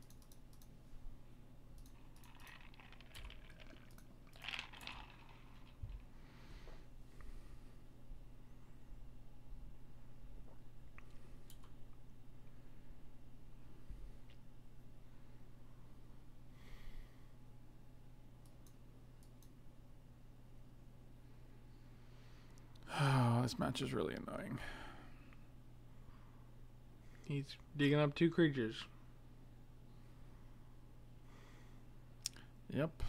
Oh, this match is really annoying. He's digging up two creatures. Yep,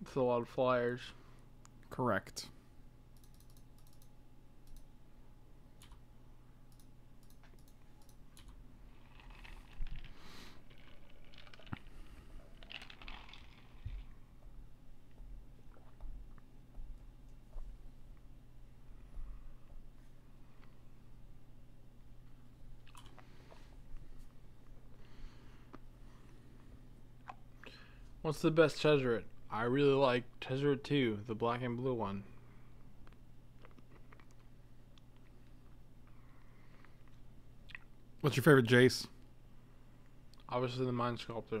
It's a lot of flyers. correct. What's the best Tezzeret? I really like Tezzeret 2, the black and blue one. What's your favorite Jace? Obviously, the Mind Sculptor.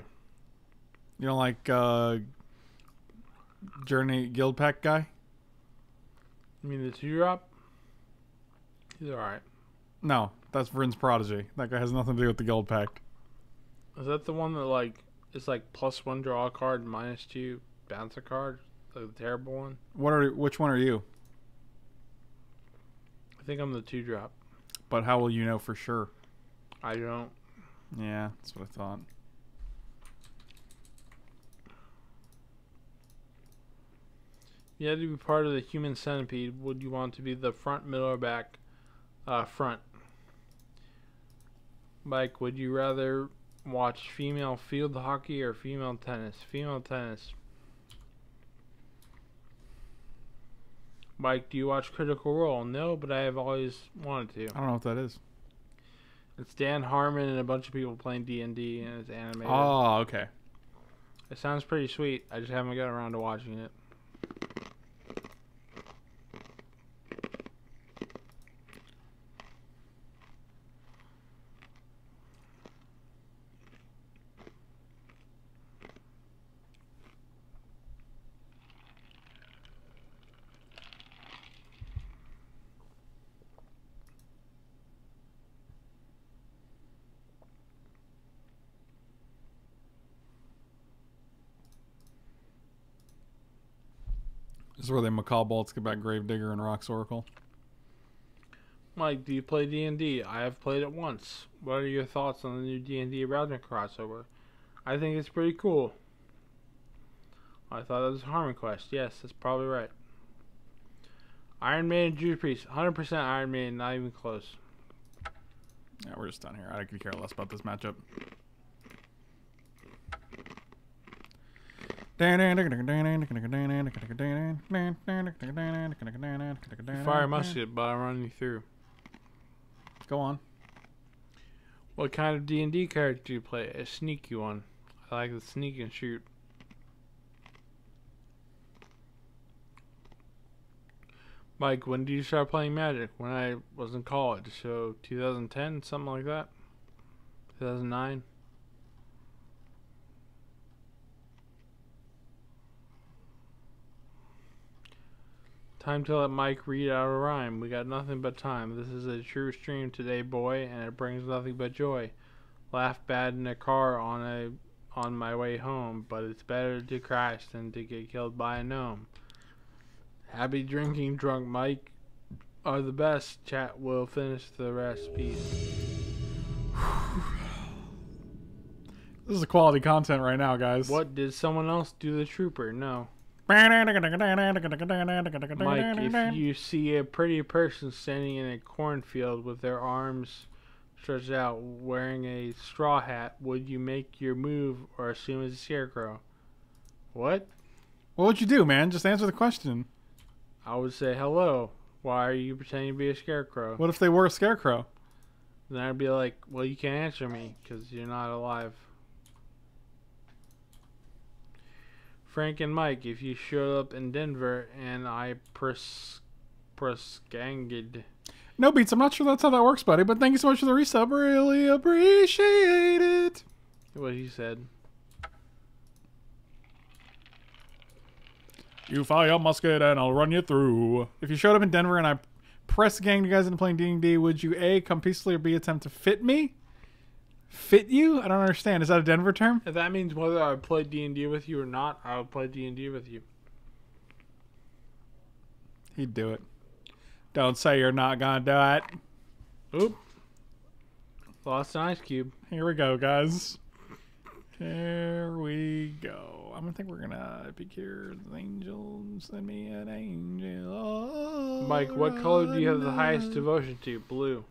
You don't like uh, Journey Guildpact guy? You mean the two drop? He's alright. No, that's Vryn's Prodigy. That guy has nothing to do with the Guild Pact. Is that the one that, like, is like plus one draw a card, minus two bounce a card? The terrible one? What are? Which one are you? I think I'm the two drop. But how will you know for sure? I don't. Yeah, that's what I thought. You had to be part of the human centipede. Would you want to be the front, middle, or back? Uh, front. Mike, would you rather watch female field hockey or female tennis? Female tennis. Mike, do you watch Critical Role? No, but I have always wanted to. I don't know what that is. It's Dan Harmon and a bunch of people playing D and D, and it's animated. Oh, okay. It sounds pretty sweet. I just haven't got around to watching it. Where they macabre waltz get back Gravedigger and Rhox Oracle. Mike, do you play D and D? I have played it once. What are your thoughts on the new D and D Ravnica crossover? I think it's pretty cool. I thought that was Harmon Quest. Yes, that's probably right. Iron Maiden, Judas Priest, 100% Iron Maiden, not even close. Yeah, we're just done here. I could care less about this matchup. Fire musket, but I'm running you through. Go on. What kind of D and D character do you play? A sneaky one. I like the sneak and shoot. Mike, when did you start playing Magic? When I was in college, so 2010, something like that. 2009. Time to let Mike read out a rhyme. We got nothing but time. This is a true stream today, boy, and it brings nothing but joy. Laugh bad in a car on a on my way home, but it's better to crash than to get killed by a gnome. Happy drinking, drunk Mike are the best. Chat will finish the rest. Peace. This is quality content right now, guys. What did someone else do the trooper? No. Mike, if you see a pretty person standing in a cornfield with their arms stretched out wearing a straw hat, would you make your move or assume it's a scarecrow? What? What would you do, man? Just answer the question. I would say hello. Why are you pretending to be a scarecrow? What if they were a scarecrow? Then I'd be like, well, you can't answer me because you're not alive. Frank and Mike, if you showed up in Denver and I pers perscanged. No beats. I'm not sure that's how that works, buddy. But thank you so much for the resub. Really appreciate it. What he said. You fire your musket and I'll run you through. If you showed up in Denver and I press gang you guys into playing D&D, would you A, come peacefully or B, attempt to fit me? Fit you? I don't understand. Is that a Denver term? If that means whether I play D and D with you or not, I would play D and D with you. He'd do it. Don't say you're not gonna do it. Oop. Lost an ice cube. Here we go, guys. Here we go. I'm gonna think we're gonna Epicure angel. Send me an angel. Mike, what color do you have the highest devotion to? Blue.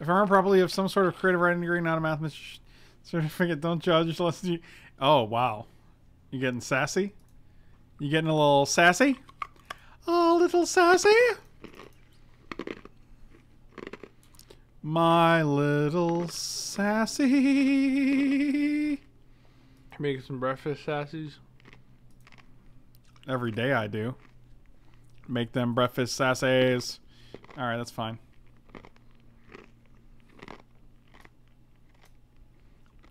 If I remember properly, have some sort of creative writing degree, not a mathematician certificate. Don't judge unless you. Oh wow, you getting sassy? You getting a little sassy? A little sassy? My little sassy. Making some breakfast sassies. Every day I do. Make them breakfast sassies. All right, that's fine.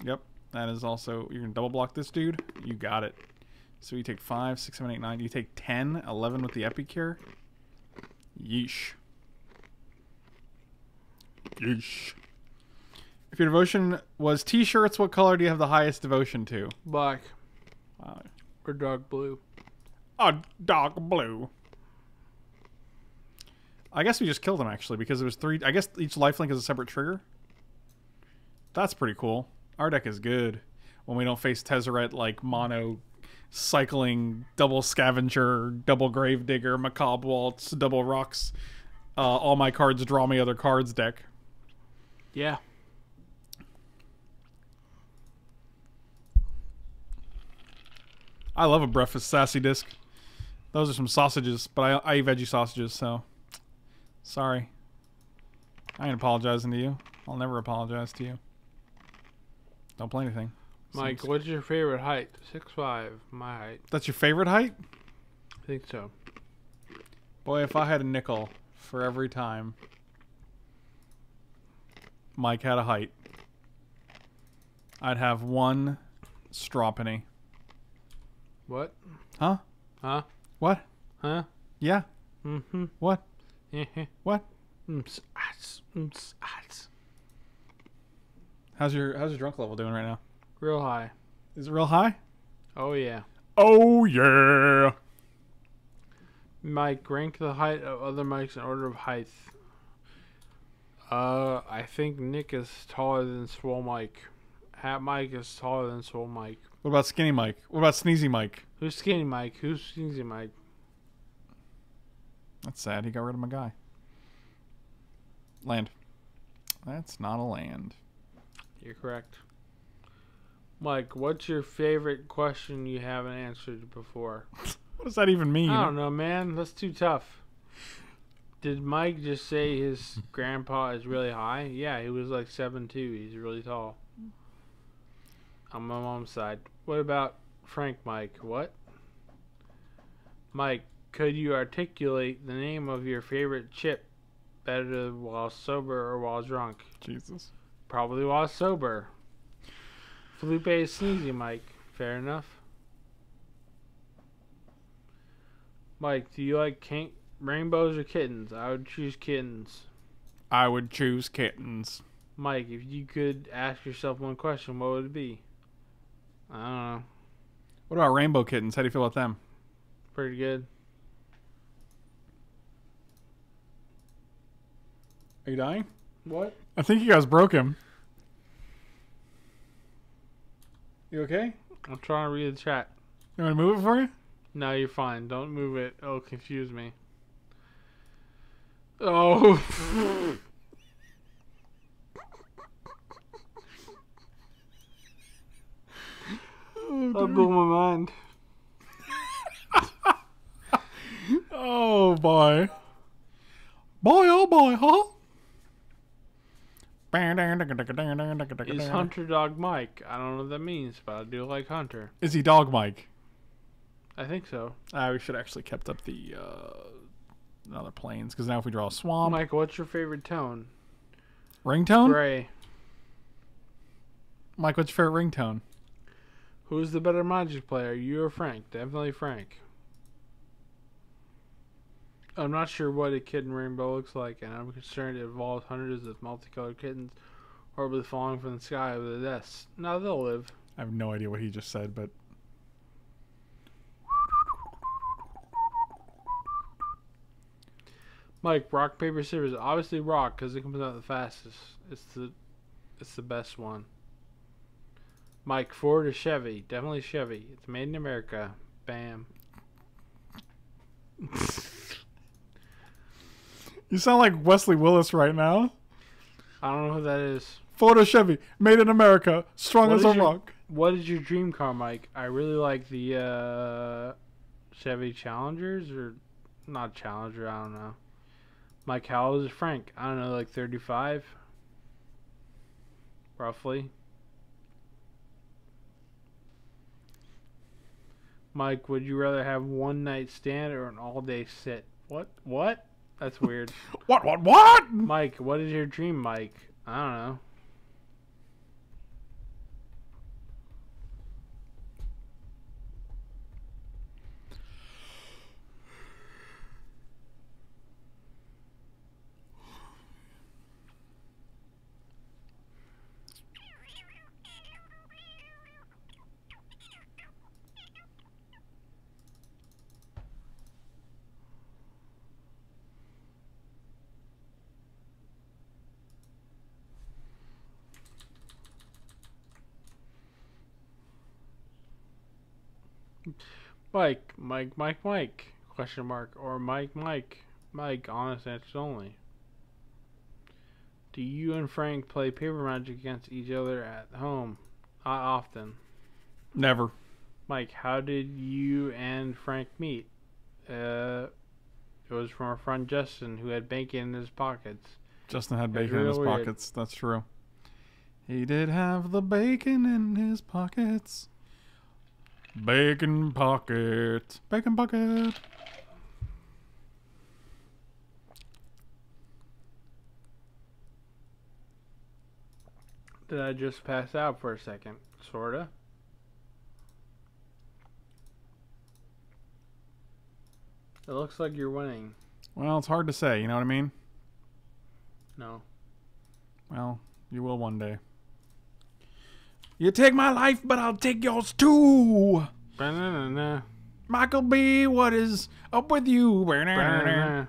Yep, that is also. You're gonna double block this dude. You got it. So you take five, six, seven, eight, nine. You take 10, 11 with the epicure. Yeesh. Yeesh. If your devotion was t-shirts, what color do you have the highest devotion to? Black Wow. or dark blue. A dark blue. I guess we just killed him actually because it was three. I guess each lifelink is a separate trigger. That's pretty cool. Our deck is good when we don't face Tezzeret like mono cycling double scavenger, double gravedigger, macabre waltz, double rocks. Uh, all my cards draw me other cards deck. Yeah. I love a breakfast sassy disc. Those are some sausages, but I, I eat veggie sausages, so sorry. I ain't apologizing to you. I'll never apologize to you. Don't play anything. Mike, Seems- what's your favorite height? Six five. My height. That's your favorite height? I think so. Boy, if I had a nickel for every time Mike had a height, I'd have one straw penny. What? Huh? Huh? What? Huh? Yeah. Mm-hmm. What? What? Oops, ats, oops, ats. How's your How's your drunk level doing right now? Real high. Is it real high? Oh yeah. Oh yeah. Mike, rank the height of other mics in order of height. Uh, I think Nick is taller than Swole Mike. Hat Mike is taller than Swole Mike. What about skinny Mike? What about sneezy Mike? Who's skinny Mike? Who's sneezy Mike? That's sad. He got rid of my guy. Land. That's not a land. You're correct. Mike, what's your favorite question you haven't answered before? What does that even mean? I don't know, man. That's too tough. Did Mike just say his grandpa is really high? Yeah, he was like seven two. He's really tall. On my mom's side. What about Frank Mike? What? Mike, could you articulate the name of your favorite chip better while sober or while drunk? Jesus. Probably while sober. Felipe is sneezy, Mike. Fair enough. Mike, do you like kink- rainbows or kittens? I would choose kittens. I would choose kittens. Mike, if you could ask yourself one question, what would it be? I don't know. What about rainbow kittens? How do you feel about them? Pretty good. Are you dying? What? I think you guys broke him. You okay? I'm trying to read the chat. You want to move it for you? No, you're fine. Don't move it. It'll confuse me. Oh. oh that blew my mind. Oh boy. Boy, oh boy, huh? Is Hunter Dog Mike? I don't know what that means, but I do like Hunter. Is he dog Mike? I think so. Uh, we should actually kept up the uh, other planes because now if we draw a swamp, Mike, what's your favorite tone? ringtone. Gray. Mike, what's your favorite ringtone? Who's the better Magic player, you or Frank? Definitely Frank. I'm not sure what a kitten rainbow looks like, and I'm concerned it involves hundreds of multicolored kittens horribly falling from the sky with the deaths. Now they'll live. I have no idea what he just said, but Mike, rock paper scissors. Obviously rock because it comes out the fastest. It's the, it's the best one. Mike, Ford or Chevy? Definitely Chevy. It's made in America. Bam. you sound like Wesley Willis right now. I don't know who that is. Ford or Chevy, made in America, strong What as a your- rock. What is your dream car, Mike? I really like the uh, Chevy Challengers or not Challenger. I don't know. Mike, how old is Frank? I don't know, like thirty-five, roughly. Mike, would you rather have one night stand or an all day sit? What? What? That's weird. What? What? What? Mike, what is your dream, Mike? I don't know. Mike, Mike, Mike, Mike, question mark, or Mike, Mike, Mike, honest answers only. Do you and Frank play paper magic against each other at home? Not often. Never. Mike, how did you and Frank meet? Uh, it was from our friend Justin, who had bacon in his pockets. Justin had bacon in his weird. pockets. That's true. He did have the bacon in his pockets. Bacon pocket. Bacon pocket. Did I just pass out for a second? Sorta. It looks like you're winning. Well, it's hard to say, you know what I mean? No. Well, you will one day. You take my life, but I'll take yours too. Ba-na-na-na. Michael B, what is up with you? Ba-na-na.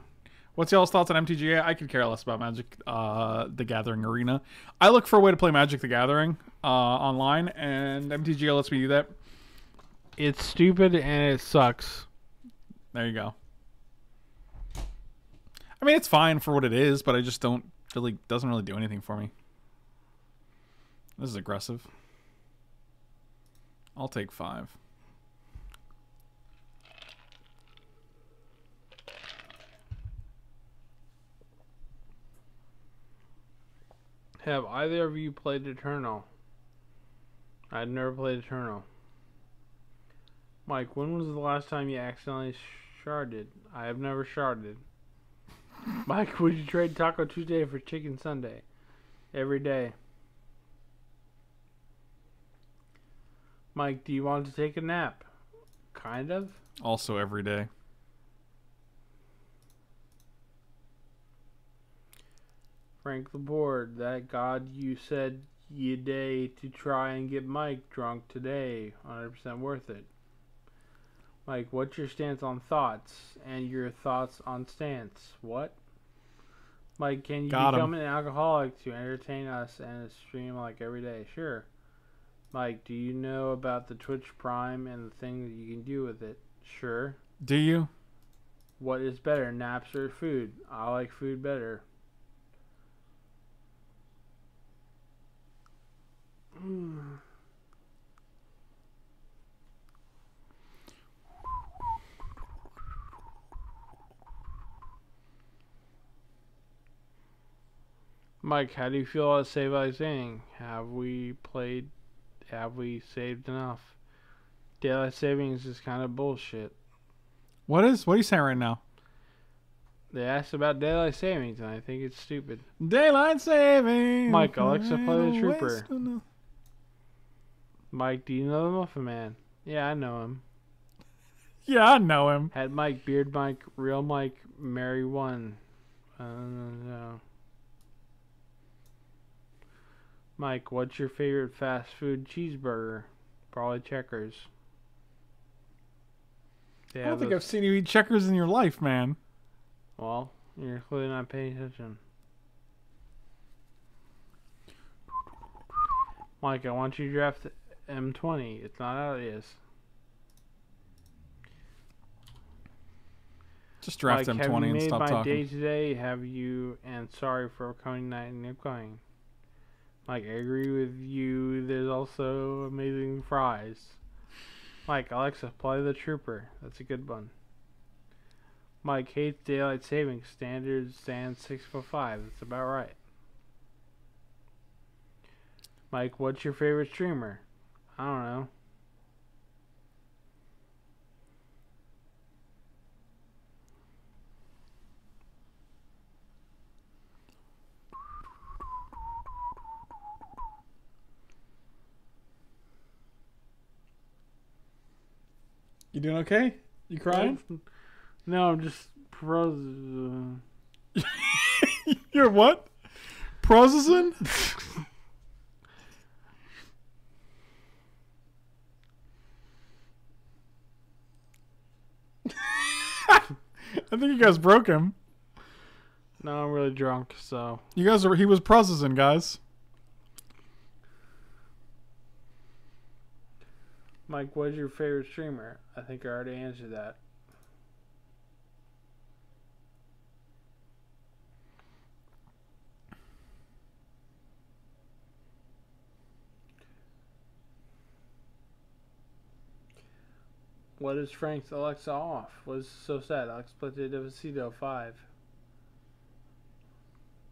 What's y'all's thoughts on MTGA? I could care less about Magic uh, the Gathering Arena. I look for a way to play Magic the Gathering uh, online, and MTGA lets me do that. It's stupid and it sucks. There you go. I mean, it's fine for what it is, but I just don't really doesn't really do anything for me. This is aggressive. I'll take five. Have either of you played Eternal? I've never played Eternal. Mike, when was the last time you accidentally sharded? I have never sharded. Mike, would you trade Taco Tuesday for Chicken Sunday? Every day. Mike, do you want to take a nap? Kind of. Also every day. Frank the Board, that god you said ye day to try and get Mike drunk today. 100% worth it. Mike, what's your stance on thoughts and your thoughts on stance? What? Mike, can you Got become an alcoholic to entertain us and stream like every day? Sure. Mike, do you know about the Twitch Prime and the things you can do with it? Sure. Do you? What is better, naps or food? I like food better. Hmm. Mike, how do you feel about Save by Saying? Have we played? Have we saved enough? Daylight savings is kind of bullshit. What is? What are you saying right now? They asked about daylight savings, and I think it's stupid. Daylight savings. Mike, Alexa, play the Trooper. No- Mike, do you know the Muffin Man? Yeah, I know him. Yeah, I know him. Had Mike, Beard Mike, Real Mike, Mary One. Uh, no. Mike, what's your favorite fast food cheeseburger? Probably Checkers. I don't think I've seen you eat checkers in your life, man. Well, you're clearly not paying attention. Mike, I want you to draft M20. It's not out yet. Just draft Mike, M20 and stop talking. have you made my day today? Have you? And sorry for coming night and upcoming. Mike, I agree with you. There's also amazing fries. Mike, Alexa, play the Trooper. That's a good one. Mike hates daylight savings. Standard stands six foot five. That's about right. Mike, what's your favorite streamer? I don't know. You doing okay? You crying? No, I'm just uh, You're what? Processing? I think you guys broke him. No, I'm really drunk, so. You guys are. He was processing, guys. Mike, what's your favorite streamer? I think I already answered that. What is Frank's Alexa off? What is so sad? Alexa Plate Despacito 5.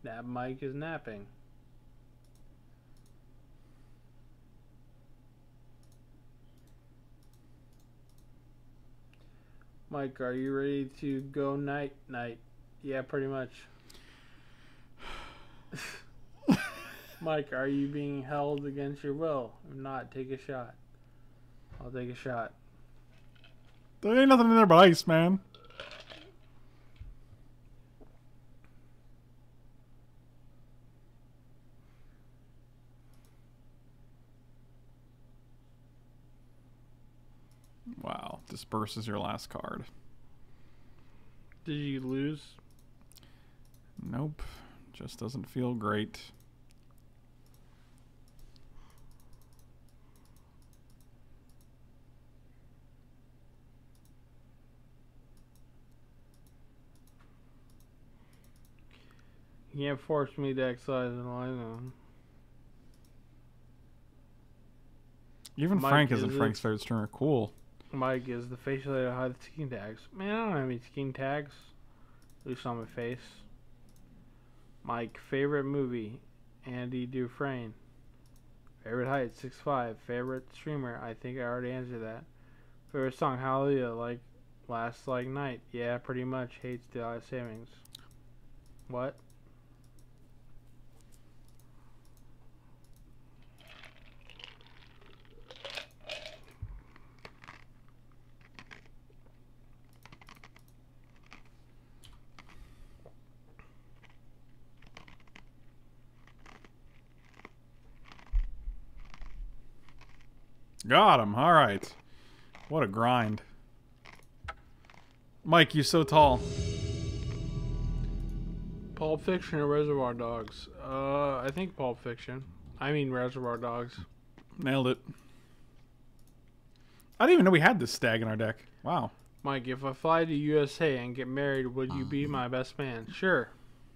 That Mike is napping. Mike, are you ready to go night night? Yeah, pretty much. Mike, are you being held against your will? If not, take a shot. I'll take a shot. There ain't nothing in there but ice, man. Wow, disperse is your last card. Did you lose? Nope, just doesn't feel great. You can't force me to exercise in line. Even Mike, Frank is isn't Frank's third stringer. Cool. Mike is the facial layer hide the skin tags. Man, I don't have any skin tags. At least on my face. Mike, favorite movie? Andy Dufresne. Favorite height? Six five. Favorite streamer? I think I already answered that. Favorite song? Hallelujah. Like last like night. Yeah, pretty much. Hates daylight savings. What? Got him. All right. What a grind. Mike, you're so tall. Pulp Fiction or Reservoir Dogs? Uh, I think Pulp Fiction. I mean Reservoir Dogs. Nailed it. I didn't even know we had this stag in our deck. Wow. Mike, if I fly to USA and get married, would you be my best man? Sure.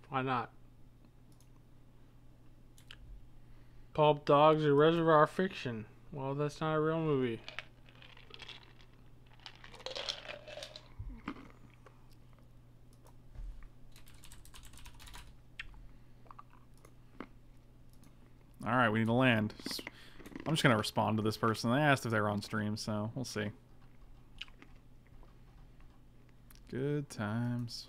Why not? Pulp Dogs or Reservoir Fiction? Well, that's not a real movie. All right, we need to land. I'm just gonna respond to this person. They asked if they were on stream, so we'll see. Good times.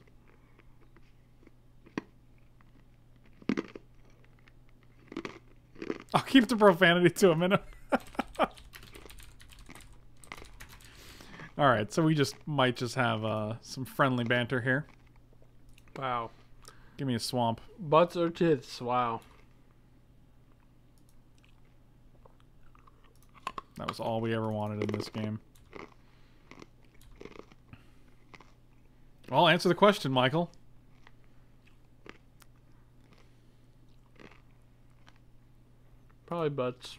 I'll keep the profanity to a minute. All right, so we just might just have uh, some friendly banter here. Wow. Give me a swamp. Butts or tits? Wow. That was all we ever wanted in this game. Well, answer the question, Michael. Probably butts.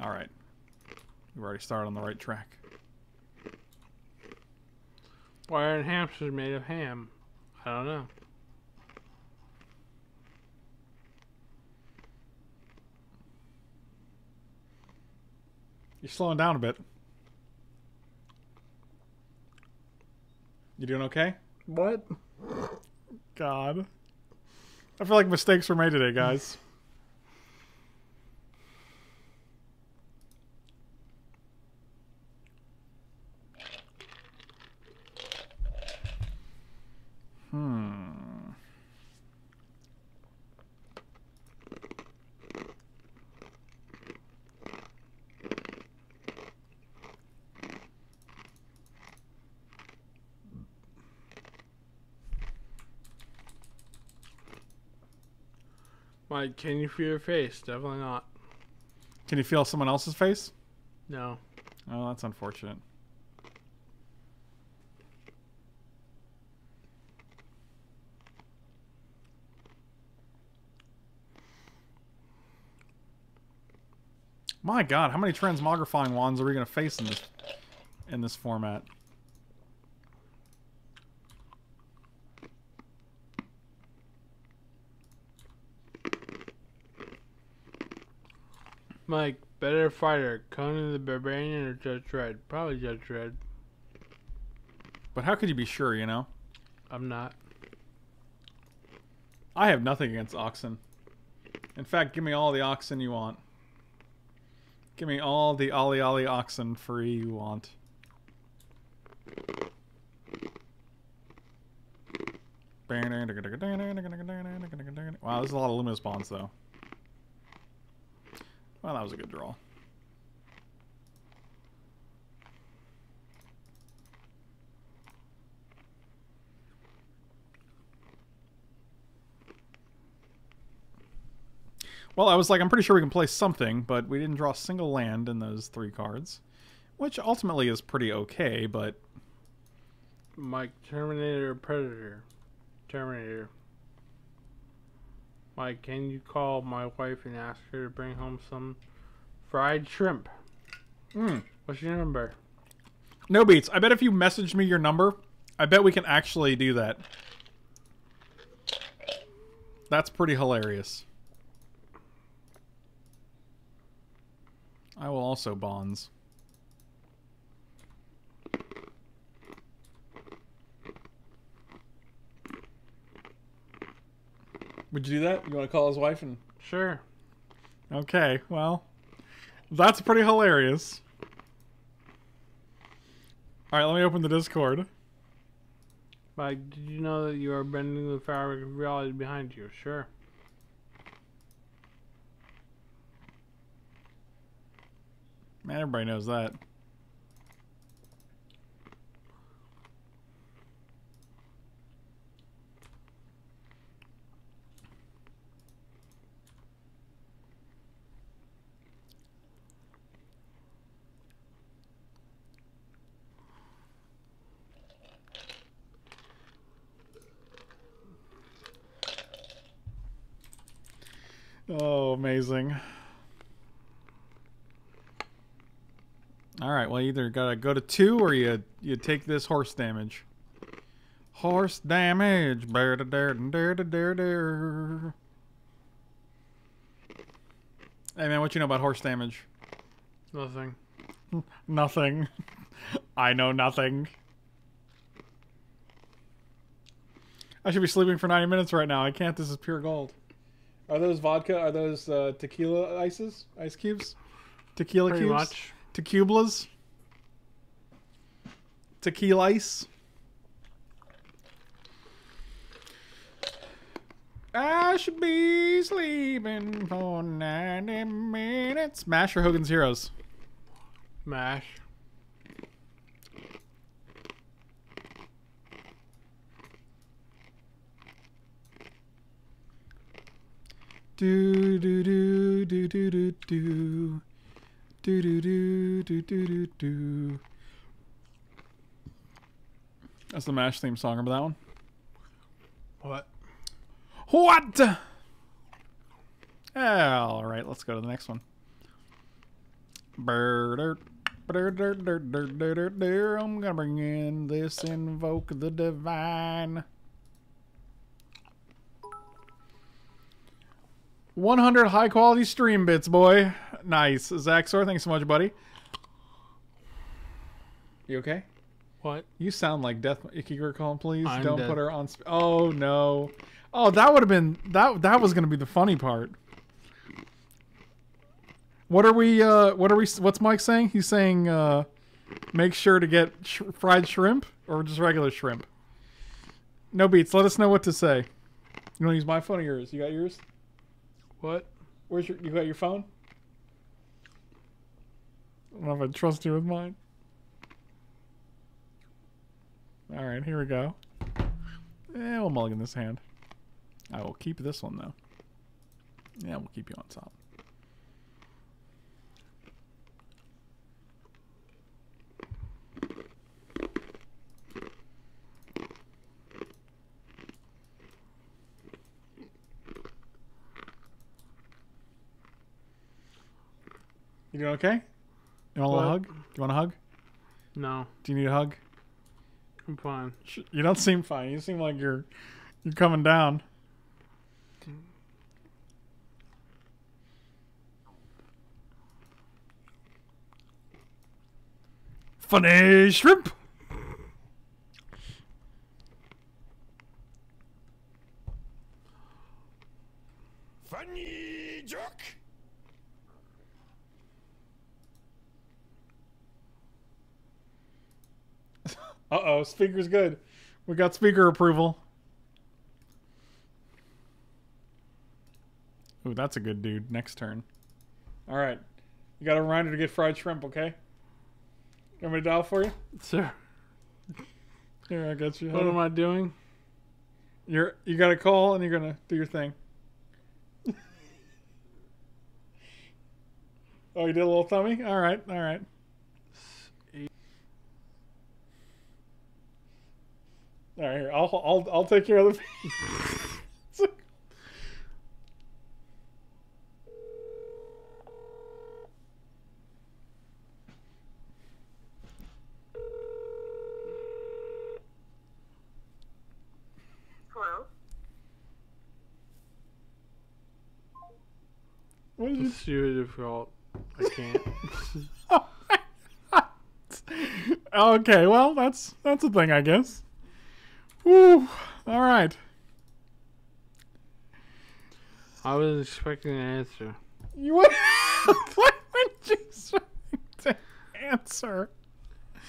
All right. We've already started on the right track. Why aren't hamsters made of ham? I don't know. You're slowing down a bit. You doing okay? What? God. I feel like mistakes were made today, guys. Hmm. Mike, can you feel your face? Definitely not. Can you feel someone else's face? No. Oh, that's unfortunate. My God, how many transmogrifying wands are we gonna face in this in this format? Mike, better fighter, Conan the Barbarian or Judge Dredd? Probably Judge Dredd. But how could you be sure, you know? I'm not. I have nothing against oxen. In fact, give me all the oxen you want. Give me all the ollie ollie oxen free you want. Wow, there's a lot of Luminous bonds though. Well, that was a good draw. Well, I was like, I'm pretty sure we can play something, but we didn't draw a single land in those three cards, which ultimately is pretty okay, but Mike, Terminator Predator? Terminator. Mike, can you call my wife and ask her to bring home some fried shrimp? Hmm. What's your number? no beats. I bet if you message me your number, I bet we can actually do that. That's pretty hilarious. I will also bonds. Would you do that? You want to call his wife and Sure. Okay, well, that's pretty hilarious. All right, let me open the Discord. Mike, did you know that you are bending the fabric of reality behind you? Sure. Man, everybody knows that. Oh, amazing. All right, well, you either gotta go to two or you you take this horse damage. Horse damage. Bear da dare dare da dare dare. Hey man, what you know about horse damage? Nothing. Nothing. I know nothing. I should be sleeping for 90 minutes right now. I can't. This is pure gold. Are those vodka? Are those uh, tequila ices? Ice cubes? Tequila Pretty cubes? much. Tequiblas? Tequila ice? I should be sleeping for 90 minutes. Smash or Hogan's Heroes? Mash. Do do do do do do do do do do do do do do. That's the Mash theme song. Remember that one? What? What? All right, let's go to the next one. I'm gonna bring in this invoke the divine. 100 high quality stream bits, boy. Nice. Zach Sor, thanks so much, buddy. You okay? What? You sound like Death Ikiger calling, please. I'm Don't dead. put her on. Sp- oh no. Oh, that would have been that. That was gonna be the funny part. What are we? uh What are we? What's Mike saying? He's saying, uh make sure to get sh- fried shrimp or just regular shrimp. No beats. Let us know what to say. You want to use my phone or yours? You got yours? What? Where's your? You got your phone? I don't know if I trust you with mine. All right, here we go. Eh, we'll mulligan this hand. I will keep this one though. Yeah, we'll keep you on top. You doing okay? You want a hug? Do you want a hug? No. Do you need a hug? I'm fine. You don't seem fine. You seem like you're you're coming down. Funny shrimp. Funny joke. Uh oh, speaker's good. We got speaker approval. Ooh, that's a good dude. Next turn. All right. You got a reminder to get fried shrimp, okay? You want me to dial for you? Sir, Here, I got you. what am I doing? You're you got a call and you're gonna do your thing. oh, you did a little thummy. Alright, All right, all right. All right, here. I'll I'll I'll take care of the. Hello? what did you It's too difficult. I can't. Oh okay, well, that's that's a thing, I guess. All right. I was expecting an answer. You what? what would you say to answer?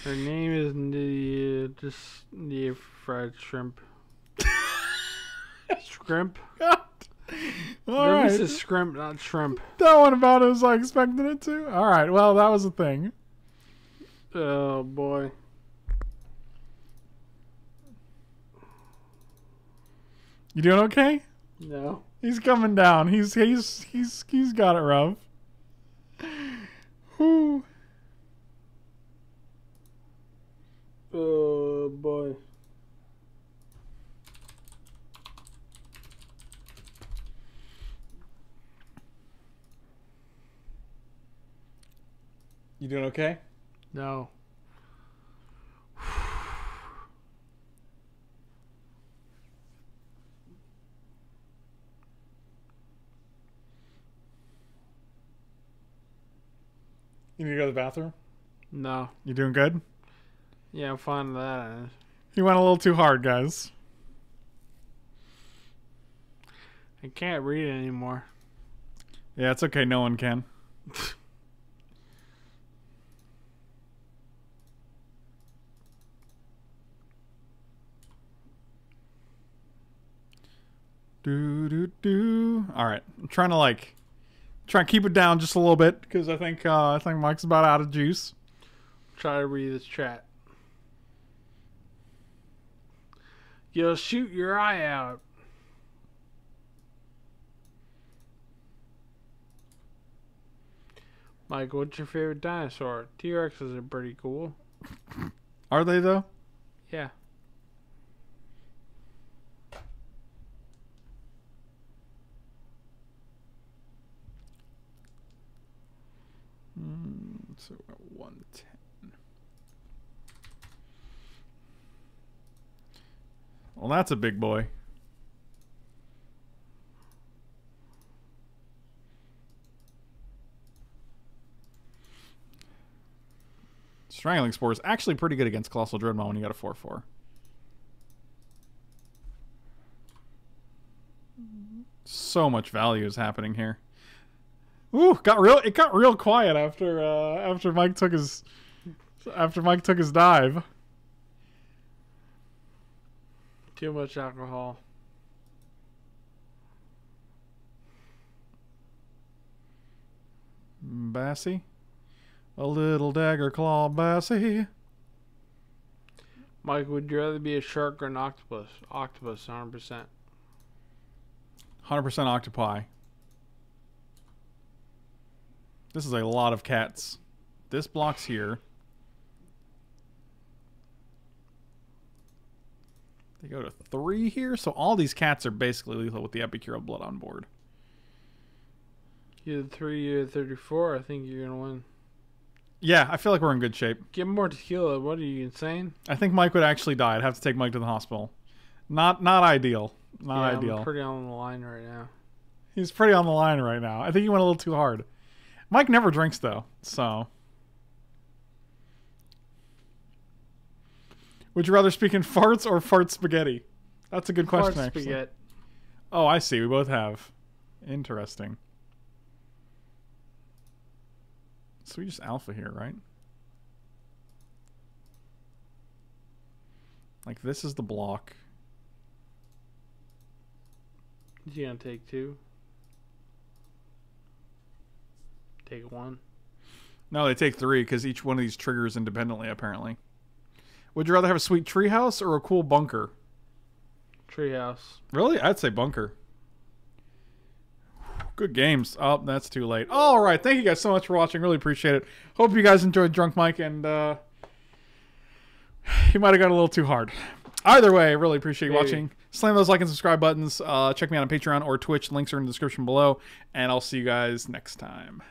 Her name is the uh, just the fried shrimp. Shrimp. God. All right. least it's shrimp, not shrimp. That one about as I expected it to. All right. Well, that was a thing. Oh boy. You doing okay? No. He's coming down. He's he's he's he's got it rough. Whew. Oh boy. You doing okay? No. You need to go to the bathroom. No. You doing good? Yeah, I'm fine with that. He went a little too hard, guys. I can't read it anymore. Yeah, it's okay. No one can. do do do. All right, I'm trying to like try and keep it down just a little bit because I think uh, I think Mike's about out of juice. Try to read this chat. You'll shoot your eye out. Mike, what's your favorite dinosaur? T Rexes are pretty cool. Are they though? Yeah. Mm, so one ten. Well, that's a big boy. Strangling Spore is actually pretty good against Colossal Dreadmaw when you got a 4 4. So much value is happening here. Ooh, got real. It got real quiet after uh, after Mike took his after Mike took his dive. Too much alcohol. Bassy, a little dagger claw Bassy. Mike, would you rather be a shark or an octopus? Octopus, 100%. Hundred percent octopi. This is a lot of cats. This blocks here. They go to three here, so all these cats are basically lethal with the Epicure blood on board. You're 3, you're 34. I think you're going to win. Yeah, I feel like we're in good shape. Get more tequila. What are you, insane? I think Mike would actually die. I'd have to take Mike to the hospital. Not not ideal. Not yeah, ideal. I'm pretty on the line right now. He's pretty on the line right now. I think he went a little too hard. Mike never drinks though, so Would you rather speak in farts or fart spaghetti? That's a good question, Fart actually. spaghetti. Oh, I see. We both have. Interesting. So we just alpha here, right? Like this is the block. Is he gonna take two? Take one. No, they take three because each one of these triggers independently, apparently. Would you rather have a sweet treehouse or a cool bunker? Treehouse. Really? I'd say bunker. Good games. Oh, that's too late. All right. Thank you guys so much for watching. Really appreciate it. Hope you guys enjoyed Drunk Mike and uh he might have got a little too hard. Either way, really appreciate you Maybe. watching. Slam those like and subscribe buttons. Uh, check me out on Patreon or Twitch. Links are in the description below. And I'll see you guys next time.